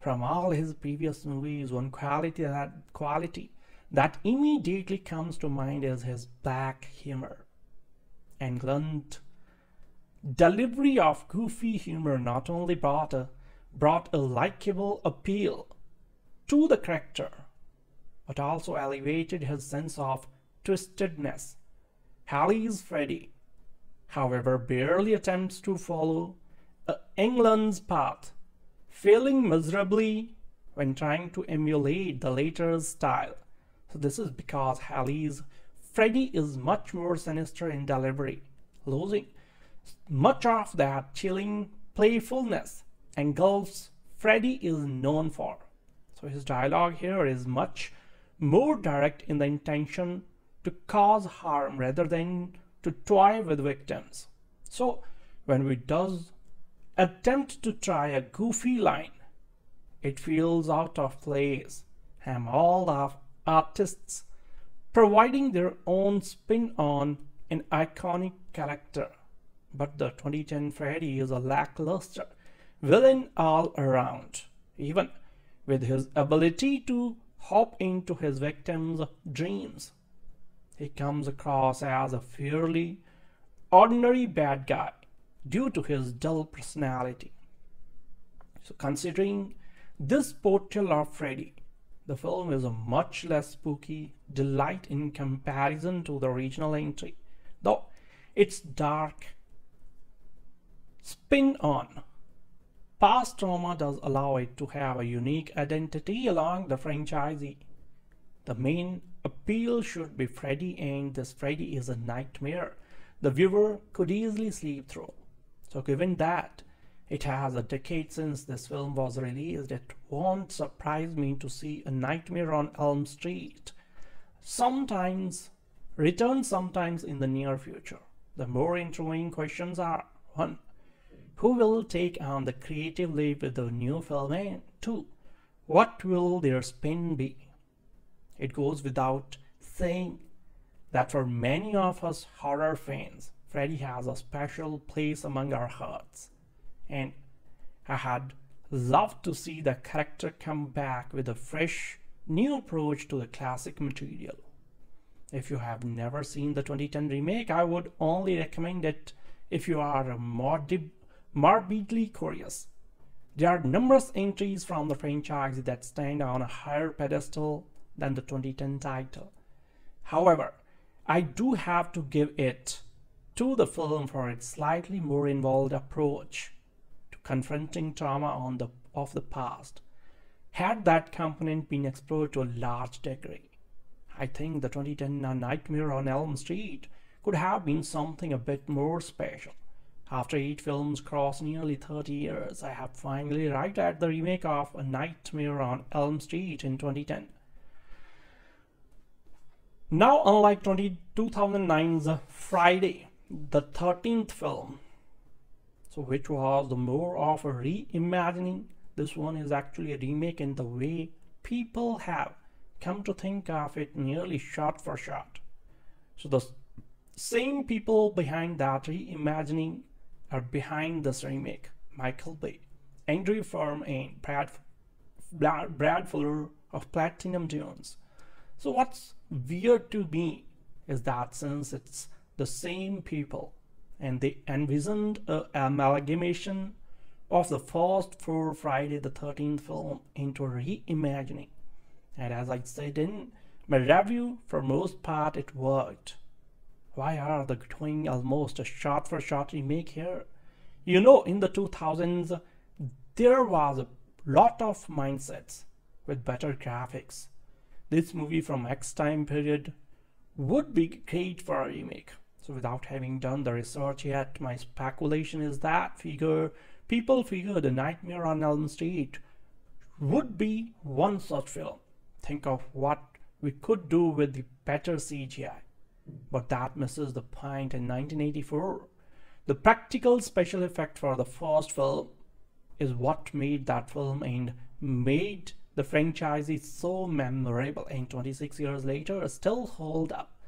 from all his previous movies, one quality that quality that immediately comes to mind is his black humor. Englund delivery of goofy humor not only brought a brought a likable appeal to the character, but also elevated his sense of twistedness. Haley's Freddy, however, barely attempts to follow uh, Englund's path, failing miserably when trying to emulate the later's style. So this is because Haley's Freddy is much more sinister in delivery, losing much of that chilling playfulness Englund's Freddy is known for. So his dialogue here is much more direct in the intention to cause harm rather than to toy with victims. So when we does attempt to try a goofy line, it feels out of place and all of artists providing their own spin on an iconic character. But the 2010 Freddy is a lackluster villain all around, even with his ability to hop into his victim's dreams. He comes across as a fairly ordinary bad guy due to his dull personality. So considering this portrayal of Freddy, the film is a much less spooky delight in comparison to the original entry, though its dark spin on past trauma does allow it to have a unique identity along the franchisee. The main appeal should be Freddy and this Freddy is a nightmare the viewer could easily sleep through. So given that it has a decade since this film was released, it won't surprise me to see a Nightmare on Elm Street sometimes return sometimes in the near future. The more intriguing questions are 1. Who will take on the creative lead with the new film? And 2. What will their spin be? It goes without saying that for many of us horror fans, Freddy has a special place among our hearts. And I had loved to see the character come back with a fresh, new approach to the classic material. If you have never seen the 2010 remake, I would only recommend it if you are morbidly curious. There are numerous entries from the franchise that stand on a higher pedestal than the 2010 title. However, I do have to give it to the film for its slightly more involved approach to confronting trauma on the, of the past. Had that component been explored to a large degree, I think the 2010 Nightmare on Elm Street could have been something a bit more special. After eight films cross nearly 30 years, I have finally arrived at the remake of A Nightmare on Elm Street in 2010. Now, unlike 20, 2009's Friday, the 13th film, so which was the more of a reimagining, this one is actually a remake in the way people have come to think of it nearly shot for shot. So the same people behind that reimagining are behind this remake. Michael Bay, Andrew Form, and Brad, Brad Fuller of Platinum Dunes. So what's weird to me is that since it's the same people and they envisioned an amalgamation of the first four Friday the 13th film into reimagining. And as I said in my review, for most part it worked. Why are they doing almost a shot for shot remake here? You know, in the 2000s, there was a lot of mindsets with better graphics. This movie from X time period would be great for a remake. So without having done the research yet, my speculation is that figure people figure the Nightmare on Elm Street would be one such film. Think of what we could do with the better CGI. But that misses the point in 1984. The practical special effect for the first film is what made that film and made the franchise is so memorable and 26 years later still hold up.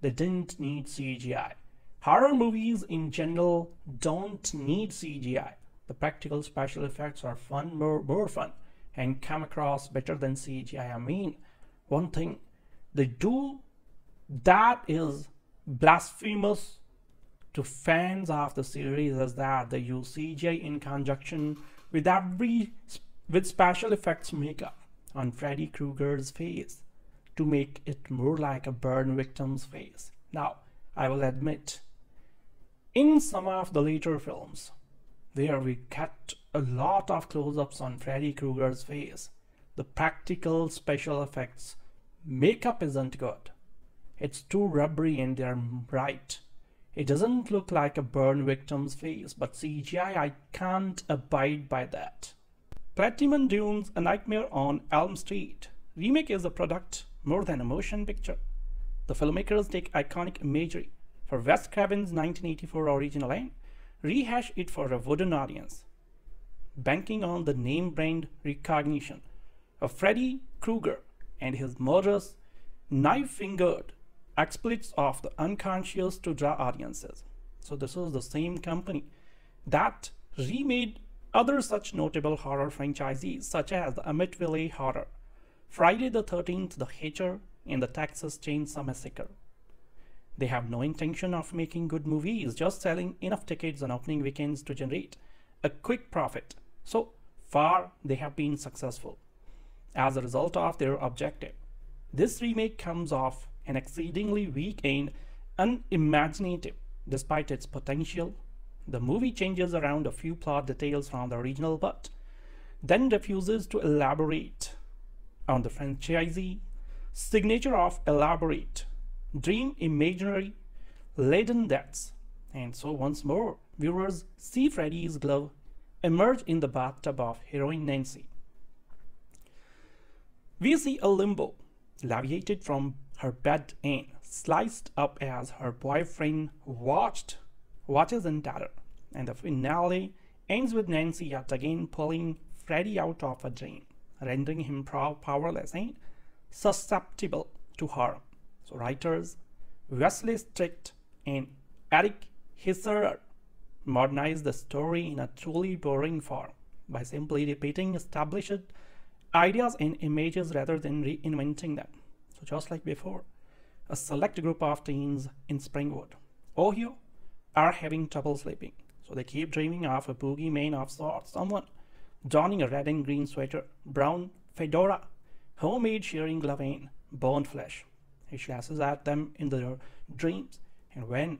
They didn't need CGI. Horror movies in general don't need CGI. The practical special effects are fun, more, more fun, and come across better than CGI. I mean, one thing they do that is blasphemous to fans of the series is that they use CGI in conjunction with every with special effects makeup on Freddy Krueger's face to make it more like a burn victim's face. Now, I will admit, in some of the later films, where we cut a lot of close-ups on Freddy Krueger's face, the practical special effects makeup isn't good. It's too rubbery and they're right. It doesn't look like a burn victim's face, but CGI, I can't abide by that. Platinum Dunes A Nightmare on Elm Street remake is a product more than a motion picture. The filmmakers take iconic imagery for Wes Craven's 1984 original and rehash it for a wooden audience, banking on the name brand recognition of Freddy Krueger and his murderous, knife-fingered exploits of the unconscious to draw audiences. So this is the same company that remade other such notable horror franchises such as the Amityville Horror, Friday the 13th, The Hitcher, and the Texas Chainsaw Massacre. They have no intention of making good movies, just selling enough tickets on opening weekends to generate a quick profit. So far, they have been successful. As a result of their objective, this remake comes off an exceedingly weak and unimaginative despite its potential the movie changes around a few plot details from the original but then refuses to elaborate on the franchisee signature of elaborate dream imaginary laden deaths and so once more viewers see Freddy's glove emerge in the bathtub of heroine Nancy. We see a limbo laviated from her bed and sliced up as her boyfriend watched watches in terror, and the finale ends with Nancy yet again pulling Freddy out of a dream, rendering him powerless and susceptible to harm. So writers Wesley Strick and Eric Heisserer modernized the story in a truly boring form by simply repeating established ideas and images rather than reinventing them. So just like before, a select group of teens in Springwood, Ohio are having trouble sleeping. So they keep dreaming of a boogeyman of sorts, someone donning a red and green sweater, brown fedora, homemade shearing glove and burned flesh. He slashes at them in their dreams, and when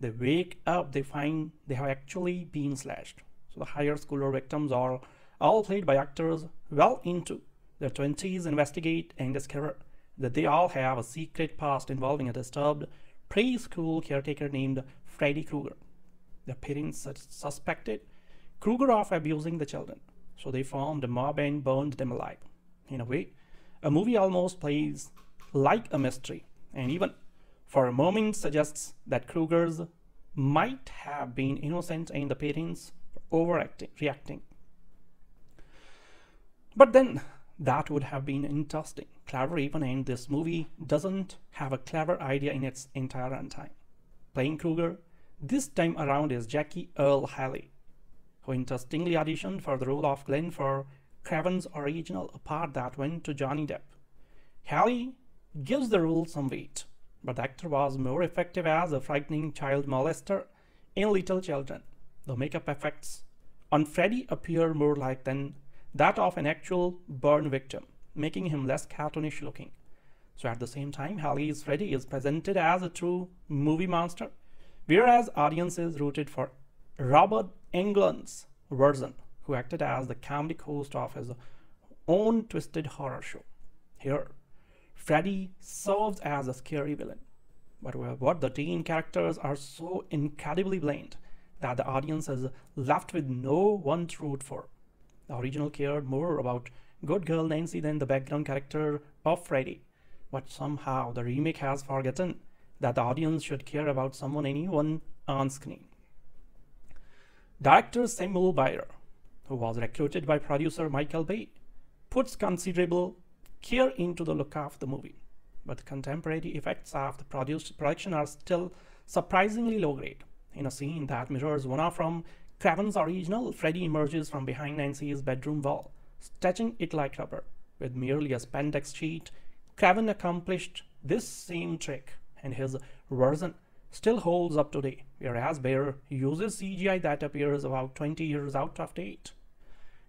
they wake up, they find they have actually been slashed. So the higher schooler victims are all played by actors well into their 20s, investigate and discover that they all have a secret past involving a disturbed preschool caretaker named Freddy Krueger. The parents suspected Krueger of abusing the children, so they formed a mob and burned them alive. In a way, a movie almost plays like a mystery, and even for a moment suggests that Krueger's might have been innocent and the parents overacting, reacting. But then that would have been interesting, clever even, and this movie doesn't have a clever idea in its entire runtime. Playing Krueger this time around is Jackie Earle Haley, who interestingly auditioned for the role of Glenn for Craven's original, part that went to Johnny Depp. Haley gives the role some weight, but the actor was more effective as a frightening child molester in Little Children. The makeup effects on Freddy appear more like than that of an actual burn victim, making him less cartoonish looking. So at the same time, Haley's Freddy is presented as a true movie monster, whereas audiences rooted for Robert Englund's version who acted as the comedy host of his own twisted horror show. Here, Freddy serves as a scary villain, but what the teen characters are so incredibly bland that the audience is left with no one to root for. The original cared more about good girl Nancy than the background character of Freddy, but somehow the remake has forgotten that the audience should care about someone anyone on screen. Director Samuel Bayer, who was recruited by producer Michael Bay, puts considerable care into the look of the movie, but the contemporary effects of the produced production are still surprisingly low grade. In a scene that mirrors one from Craven's original, Freddy emerges from behind Nancy's bedroom wall, stretching it like rubber. With merely a spandex sheet, Craven accomplished this same trick, and his version still holds up today, whereas Bayer uses CGI that appears about 20 years out of date.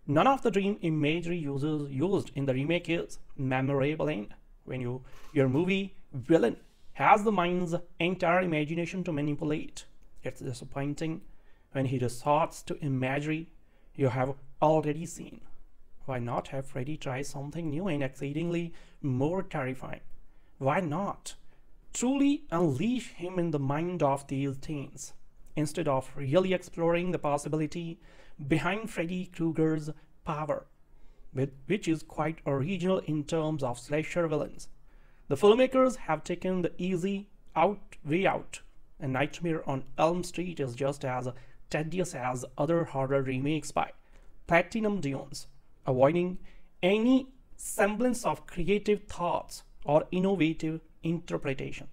None of the dream imagery uses used in the remake is memorable and when you your movie villain has the mind's entire imagination to manipulate. It's disappointing when he resorts to imagery you have already seen. Why not have Freddy try something new and exceedingly more terrifying? Why not truly unleash him in the mind of these teens instead of really exploring the possibility behind Freddy Krueger's power, which is quite original in terms of slasher villains. The filmmakers have taken the easy out way out. A Nightmare on Elm Street is just as tedious as other horror remakes by Platinum Dunes, avoiding any semblance of creative thoughts or innovative interpretation.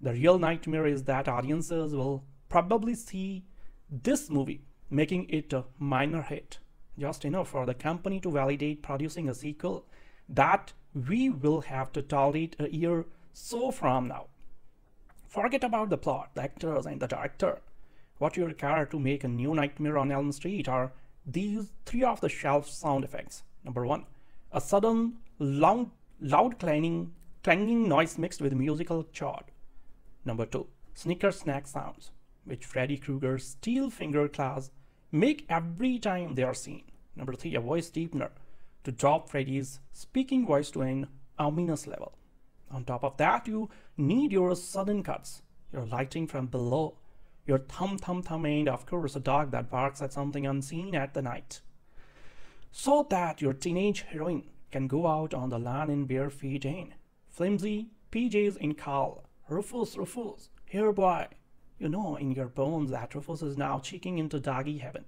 The real nightmare is that audiences will probably see this movie making it a minor hit, just enough for the company to validate producing a sequel that we will have to tolerate a year so from now. Forget about the plot, the actors, and the director. What you require to make a new Nightmare on Elm Street are these three off-the-shelf sound effects. Number one, a sudden, loud, loud clanging, clanging noise mixed with musical chord. Number two, snicker snack sounds, which Freddy Krueger's steel finger claws make every time they are seen. Number three, a voice deepener to drop Freddy's speaking voice to an ominous level. On top of that, you need your sudden cuts, your lighting from below, your thumb thumb thumb ain't of course a dog that barks at something unseen at the night. So that your teenage heroine can go out on the lawn in bare feet and flimsy PJs and call, Rufus, Rufus, here boy, you know in your bones that Rufus is now cheeking into doggy heaven.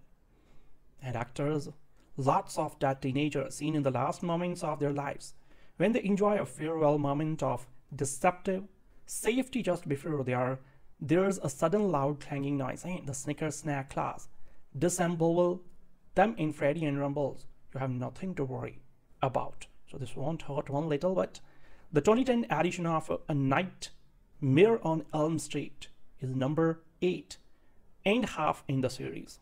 And actors, lots of that teenagers seen in the last moments of their lives, when they enjoy a farewell moment of deceptive safety just before they are, there's a sudden loud clanging noise and the snicker snack class. Disassemble them in Freddy and Rumbles. You have nothing to worry about. So this won't hurt one little, bit. the 2010 edition of A Nightmare on Elm Street is number 8 and half in the series.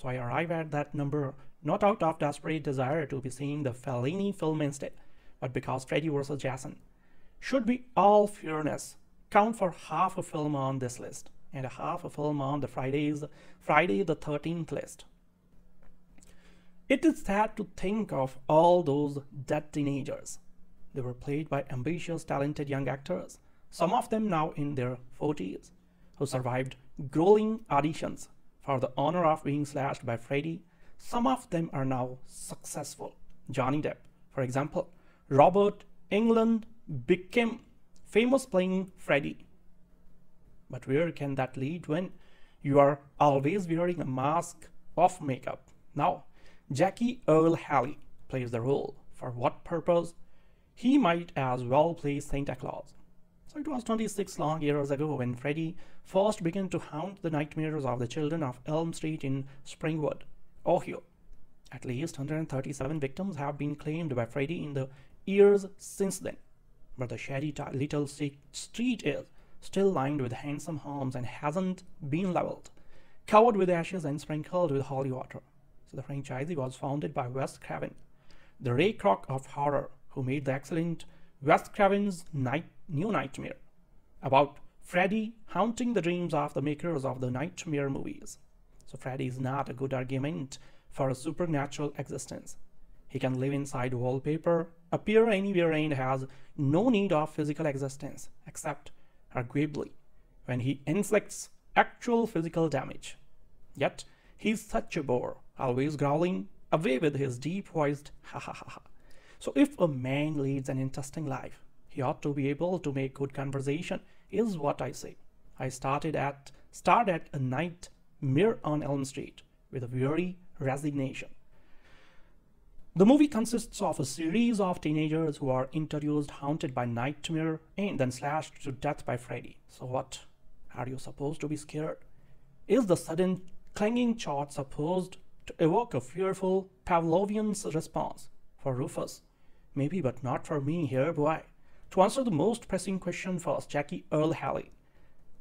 So I arrive at that number not out of desperate desire to be seeing the Fellini film instead, but because Freddy vs. Jason should be all fairness count for half a film on this list and a half a film on the Friday's Friday the 13th list. It is sad to think of all those dead teenagers. They were played by ambitious, talented young actors, some of them now in their 40s who survived grueling auditions for the honor of being slashed by Freddy. Some of them are now successful. Johnny Depp, for example, Robert Englund became famous playing Freddy. But where can that lead when you are always wearing a mask of makeup? Now, Jackie Earle Haley plays the role. For what purpose? He might as well play Santa Claus. So it was 26 long years ago when Freddy first began to haunt the nightmares of the children of Elm Street in Springwood, Ohio. At least 137 victims have been claimed by Freddy in the years since then. But the shady little street is still lined with handsome homes and hasn't been leveled, covered with ashes and sprinkled with holy water. So the franchise was founded by Wes Craven, the Ray Kroc of horror, who made the excellent Wes Craven's Night New Nightmare about Freddy haunting the dreams of the makers of the Nightmare movies. So Freddy is not a good argument for a supernatural existence. He can live inside wallpaper, appear anywhere and has no need of physical existence, except arguably when he inflicts actual physical damage. Yet, he's such a bore, always growling away with his deep voiced ha ha ha ha. So if a man leads an interesting life, he ought to be able to make good conversation, is what I say. I started at start at a nightmare on Elm Street with a weary resignation. The movie consists of a series of teenagers who are introduced haunted by nightmare and then slashed to death by Freddy. So what? Are you supposed to be scared? Is the sudden clanging shot supposed to evoke a fearful Pavlovian response? For Rufus, maybe, but not for me here, boy. To answer the most pressing question first, Jackie Earle Haley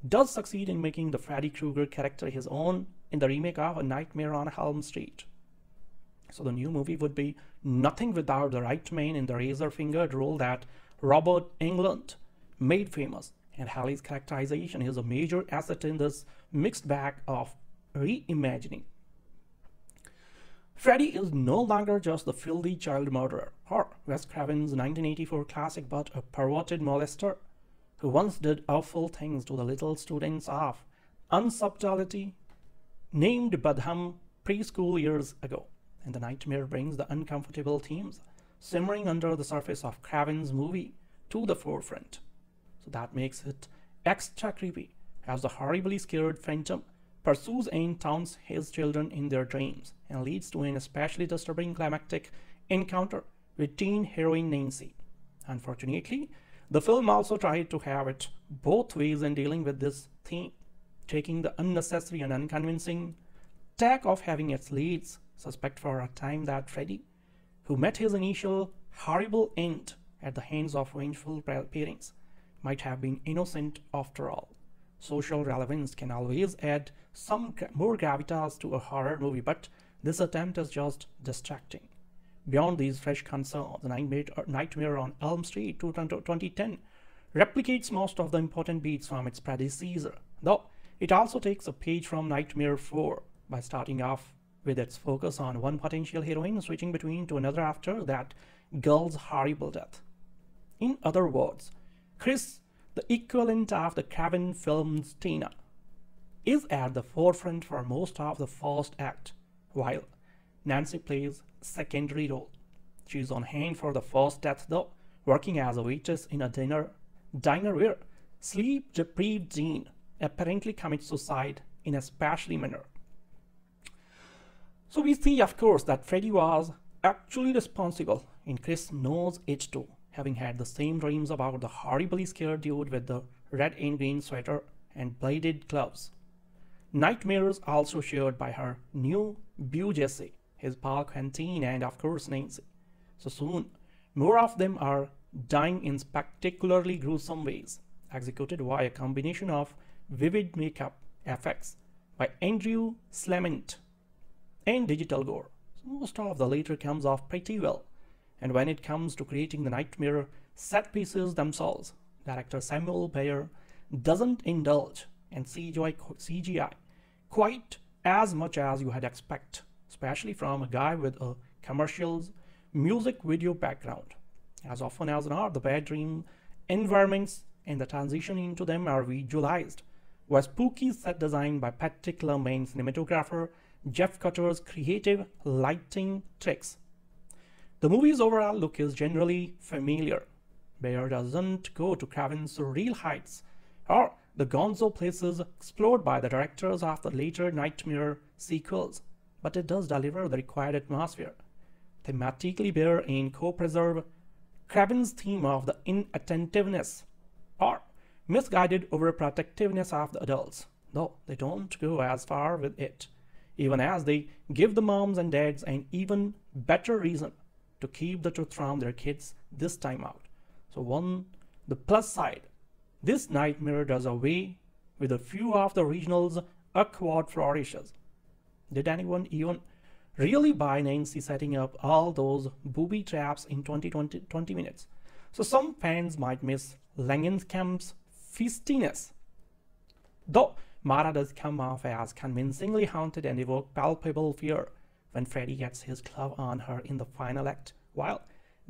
does succeed in making the Freddy Krueger character his own in the remake of A Nightmare on Elm Street. So the new movie would be nothing without the right man in the razor-fingered role that Robert Englund made famous. And Haley's characterization is a major asset in this mixed bag of reimagining. Freddy is no longer just the filthy child murderer or Wes Craven's 1984 classic but a perverted molester who once did awful things to the little students of unsubtlety named Badham preschool years ago. And the nightmare brings the uncomfortable themes simmering under the surface of Craven's movie to the forefront. So that makes it extra creepy as the horribly scared phantom pursues and taunts his children in their dreams and leads to an especially disturbing climactic encounter with teen heroine Nancy. Unfortunately, the film also tried to have it both ways in dealing with this theme, taking the unnecessary and unconvincing tack of having its leads suspect for a time that Freddy, who met his initial horrible end at the hands of vengeful parents, might have been innocent after all. Social relevance can always add some more gravitas to a horror movie, but this attempt is just distracting. Beyond these fresh concerns, the Nightmare uh, on Elm Street 2010 replicates most of the important beats from its predecessor, though it also takes a page from Nightmare 4 by starting off with its focus on one potential heroine switching between to another after that girl's horrible death. In other words, Kris, the equivalent of the Craven film's Tina, is at the forefront for most of the first act, while Nancy plays secondary role. She is on hand for the first death though, working as a waitress in a dinner diner where sleep-deprived Dean apparently commits suicide in a splashy manner. So we see, of course, that Freddy was actually responsible, and Kris knows it too, having had the same dreams about the horribly scared dude with the red and green sweater and bladed gloves. Nightmares also shared by her new beau Jesse, his pal Quentin, and of course Nancy. So soon, more of them are dying in spectacularly gruesome ways, executed by a combination of vivid makeup effects by Andrew Clement and digital gore. So most of the later comes off pretty well. And when it comes to creating the nightmare set pieces themselves, director Samuel Bayer doesn't indulge in CGI, CGI quite as much as you had expect especially from a guy with a commercials music video background. As often as not, the bad dream environments and the transition into them are visualized. Was spooky set design by particular main cinematographer Jeff Cutter's creative lighting tricks. The movie's overall look is generally familiar. Bayer doesn't go to Craven's real heights or the gonzo places explored by the directors of the later Nightmare sequels but it does deliver the required atmosphere. Thematically Bayer and co-preserve Craven's theme of the inattentiveness or misguided overprotectiveness of the adults, though they don't go as far with it, even as they give the moms and dads an even better reason to keep the truth from their kids this time out. So one, the plus side, this nightmare does away with a few of the original's awkward flourishes did anyone even really buy Nancy setting up all those booby traps in 20, 20, 20 minutes? So some fans might miss Langenkamp's feistiness. Though Mara does come off as convincingly haunted and evoke palpable fear when Freddy gets his glove on her in the final act, while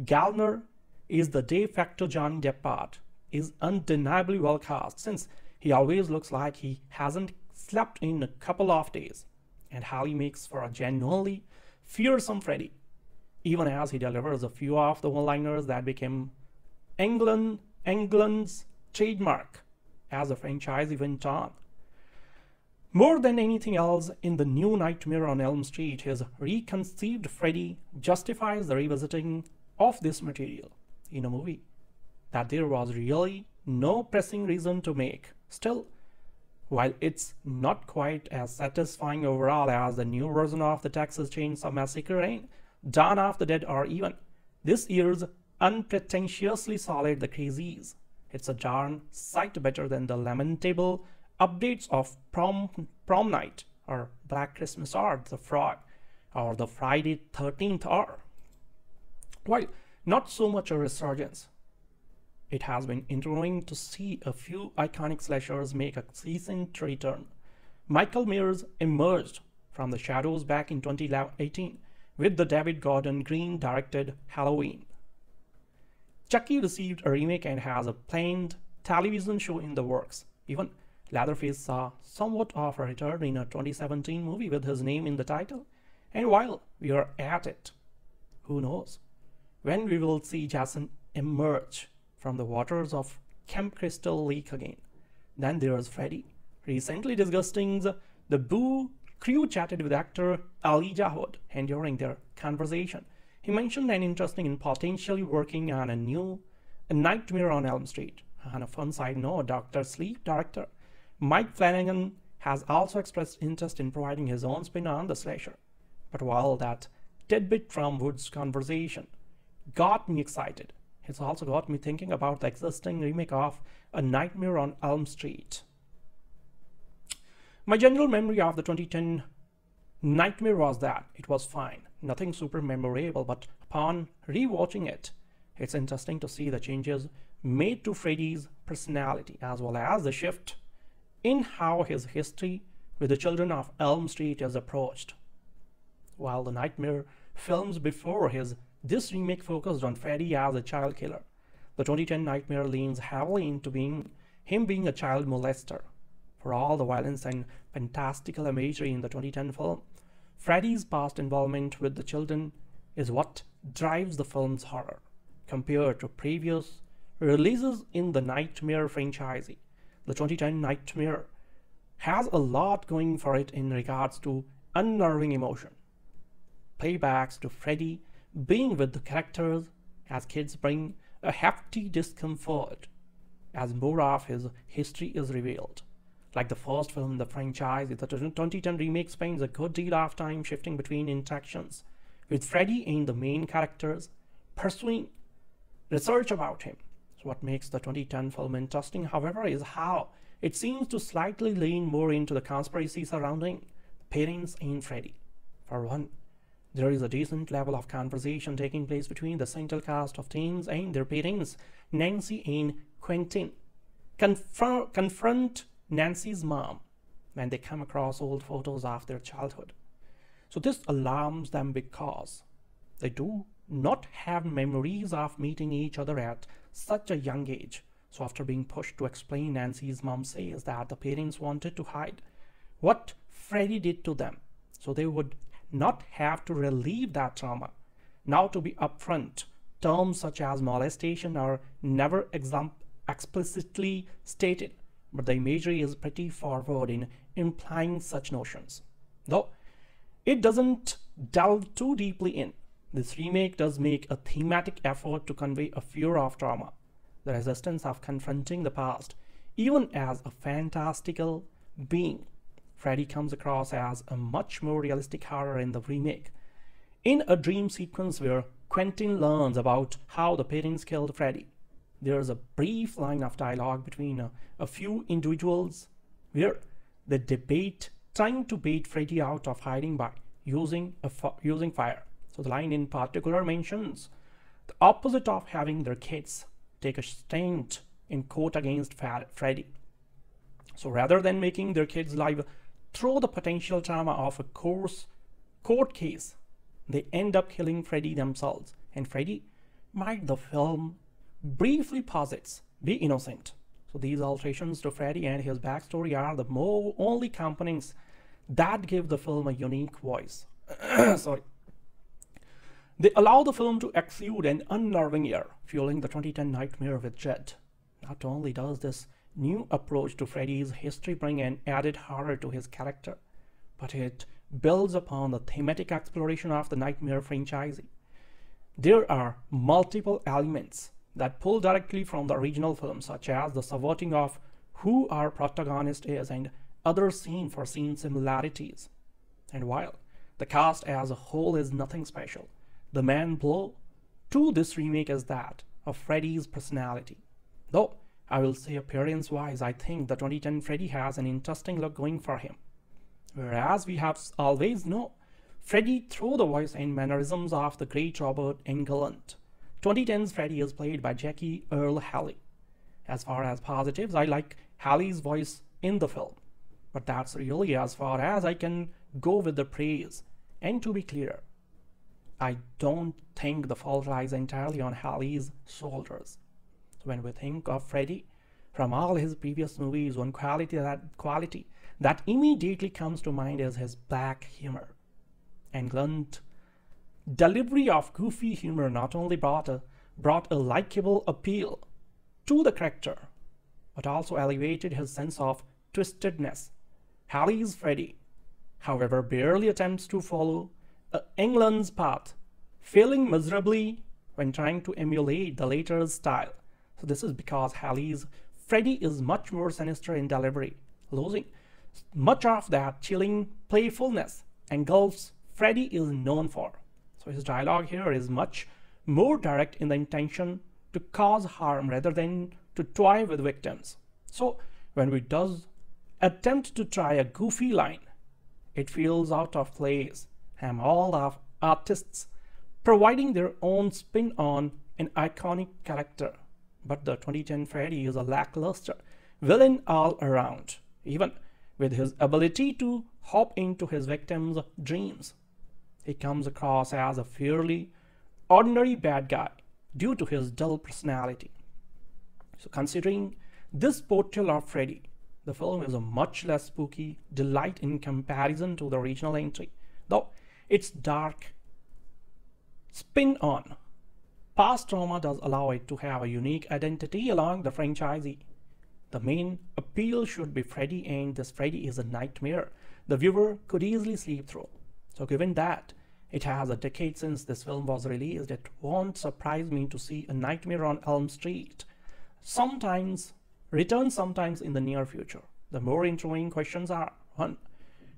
Gallner is the de facto Johnny Depp part, is undeniably well cast since he always looks like he hasn't slept in a couple of days, and Haley makes for a genuinely fearsome Freddy, even as he delivers a few of the one-liners that became Englund, Englund's trademark as the franchise went on. More than anything else in the new Nightmare on Elm Street, his reconceived Freddy justifies the revisiting of this material in a movie that there was really no pressing reason to make. Still, while it's not quite as satisfying overall as the new version of the Texas Chainsaw Massacre and Dawn of the Dead or even this year's unpretentiously solid The Crazies, it's a darn sight better than the lamentable updates of prom, prom night or Black Christmas or the Fog or the Friday 13th or while not so much a resurgence. It has been interesting to see a few iconic slashers make a decent return. Michael Myers emerged from the shadows back in 2018 with the David Gordon Green directed Halloween. Chucky received a remake and has a planned television show in the works. Even Leatherface saw somewhat of a return in a 2017 movie with his name in the title. And while we are at it, who knows when we will see Jason emerge from the waters of Camp Crystal Lake again. Then there's Freddy. Recently discussing the Boo crew chatted with actor Elijah Wood, and during their conversation, he mentioned an interest in potentially working on a new a Nightmare on Elm Street. On a fun side note, Dr. Sleep director Mike Flanagan has also expressed interest in providing his own spin on the slasher. But while that tidbit from Wood's conversation got me excited, it's also got me thinking about the existing remake of A Nightmare on Elm Street. My general memory of the 2010 Nightmare was that it was fine, nothing super memorable, but upon rewatching it, it's interesting to see the changes made to Freddy's personality as well as the shift in how his history with the children of Elm Street is approached. While the Nightmare films before his, this remake focused on Freddy as a child killer. The 2010 Nightmare leans heavily into being him being a child molester. For all the violence and fantastical imagery in the 2010 film, Freddy's past involvement with the children is what drives the film's horror, compared to previous releases in the Nightmare franchise the 2010 Nightmare has a lot going for it in regards to unnerving emotion. Playbacks to Freddy being with the characters as kids bring a hefty discomfort as more of his history is revealed. Like the first film in the franchise, the 2010 remake spends a good deal of time shifting between interactions, with Freddy and the main characters pursuing research about him what makes the 2010 film interesting, however, is how it seems to slightly lean more into the conspiracy surrounding the parents and Freddy. For one, there is a decent level of conversation taking place between the central cast of teens and their parents, Nancy and Quentin. Confr confront Nancy's mom when they come across old photos of their childhood. So this alarms them because they do not have memories of meeting each other at such a young age. So after being pushed to explain, Nancy's mom says that the parents wanted to hide what Freddy did to them so they would not have to relieve that trauma. Now to be upfront, terms such as molestation are never explicitly stated, but the imagery is pretty forward in implying such notions. Though it doesn't delve too deeply in, this remake does make a thematic effort to convey a fear of trauma, the resistance of confronting the past, even as a fantastical being. Freddy comes across as a much more realistic horror in the remake. In a dream sequence where Quentin learns about how the parents killed Freddy, there's a brief line of dialogue between a, a few individuals where they debate trying to bait Freddy out of hiding by using, a using fire. So the line in particular mentions the opposite of having their kids take a stand in court against Freddy. So rather than making their kids live through the potential trauma of a course court case, they end up killing Freddy themselves. And Freddy might the film briefly posits be innocent. So these alterations to Freddy and his backstory are the more only components that give the film a unique voice. Sorry. They allow the film to exude an unnerving air, fueling the 2010 nightmare with Jed. Not only does this new approach to Freddy's history bring an added horror to his character, but it builds upon the thematic exploration of the Nightmare franchise. There are multiple elements that pull directly from the original film, such as the subverting of who our protagonist is and other scene for scene similarities. And while the cast as a whole is nothing special, the main blow to this remake is that of Freddy's personality. Though I will say appearance wise, I think the 2010 Freddy has an interesting look going for him. Whereas we have always known Freddy through the voice and mannerisms of the great Robert Englund. 2010's Freddy is played by Jackie Earle Haley. As far as positives, I like Haley's voice in the film. But that's really as far as I can go with the praise. And to be clear, I don't think the fault lies entirely on Haley's shoulders. When we think of Freddy, from all his previous movies, one quality that quality that immediately comes to mind is his black humor. Englund delivery of goofy humor not only brought a, brought a likable appeal to the character, but also elevated his sense of twistedness Haley's Freddy, however, barely attempts to follow uh, Englund's path, failing miserably when trying to emulate the latter's style. So this is because Haley's Freddy is much more sinister in delivery, losing much of that chilling playfulness Englund's Freddy is known for. So his dialogue here is much more direct in the intention to cause harm rather than to toy with victims. So when we does attempt to try a goofy line, it feels out of place and all of artists providing their own spin on an iconic character. But the 2010 Freddy is a lackluster villain all around, even with his ability to hop into his victims' dreams. He comes across as a fairly ordinary bad guy due to his dull personality. So considering this portrayal of Freddy, the film is a much less spooky delight in comparison to the original entry, though its dark spin on past trauma does allow it to have a unique identity along the franchisee. The main appeal should be Freddy and this Freddy is a nightmare the viewer could easily sleep through. So given that it has a decade since this film was released, it won't surprise me to see a Nightmare on Elm Street sometimes return sometimes in the near future. The more intriguing questions are 1.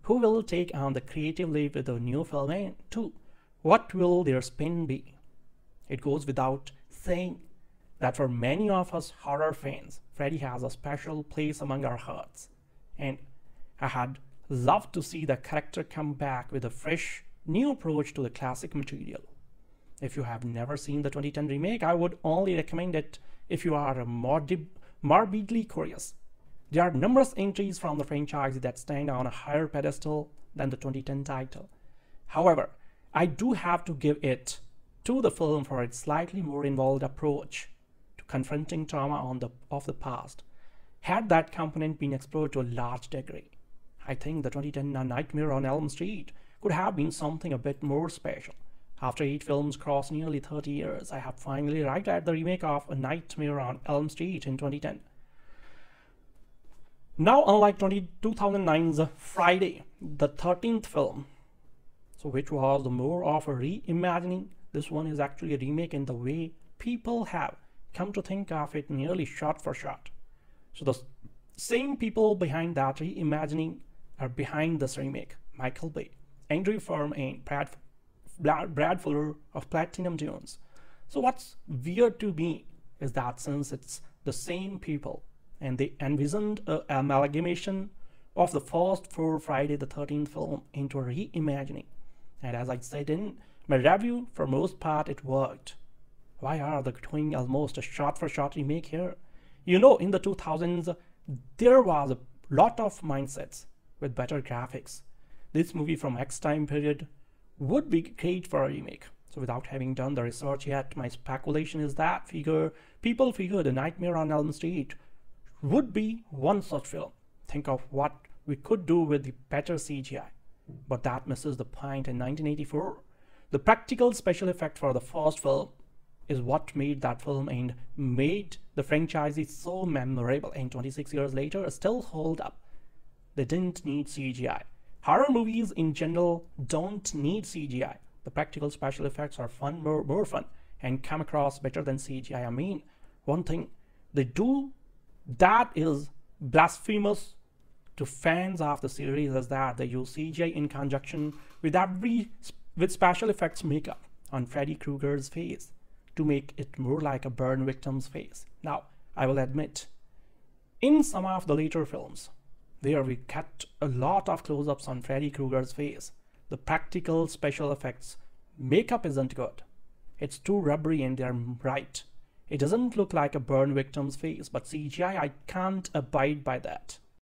Who will take on the creative lead with the new film? And 2. What will their spin be? It goes without saying that for many of us horror fans, Freddy has a special place among our hearts. And I had loved to see the character come back with a fresh, new approach to the classic material. If you have never seen the 2010 remake, I would only recommend it if you are a morbid, morbidly curious. There are numerous entries from the franchise that stand on a higher pedestal than the 2010 title. However, I do have to give it to the film for its slightly more involved approach to confronting trauma on the, of the past. Had that component been explored to a large degree, I think the 2010 Nightmare on Elm Street could have been something a bit more special. After eight films cross nearly 30 years, I have finally arrived at the remake of A Nightmare on Elm Street in 2010. Now, unlike 20, 2009's Friday, the 13th film, so which was the more of a reimagining, this one is actually a remake in the way people have come to think of it nearly shot for shot. So the same people behind that reimagining are behind this remake. Michael Bay, Andrew Form, and Brad, Brad Fuller of Platinum Dunes. So what's weird to me is that since it's the same people and they envisioned an amalgamation of the first four Friday the 13th film into a reimagining. And as I said in my review, for most part it worked. Why are they doing almost a shot-for-shot -shot remake here? You know, in the 2000s, there was a lot of mindsets with better graphics. This movie from X time period would be great for a remake. So without having done the research yet, my speculation is that figure people figure the Nightmare on Elm Street would be one such film. Think of what we could do with the better CGI. But that misses the point in 1984. The practical special effect for the first film is what made that film and made the franchise so memorable and 26 years later still hold up. They didn't need CGI. Horror movies in general don't need CGI. The practical special effects are fun, more, more fun, and come across better than CGI. I mean, one thing they do that is blasphemous to fans of the series is that they use CGI in conjunction with every with special effects makeup on Freddy Krueger's face to make it more like a burn victim's face. Now, I will admit, in some of the later films, there we cut a lot of close-ups on Freddy Krueger's face. The practical special effects makeup isn't good. It's too rubbery and they're right. It doesn't look like a burn victim's face, but CGI, I can't abide by that.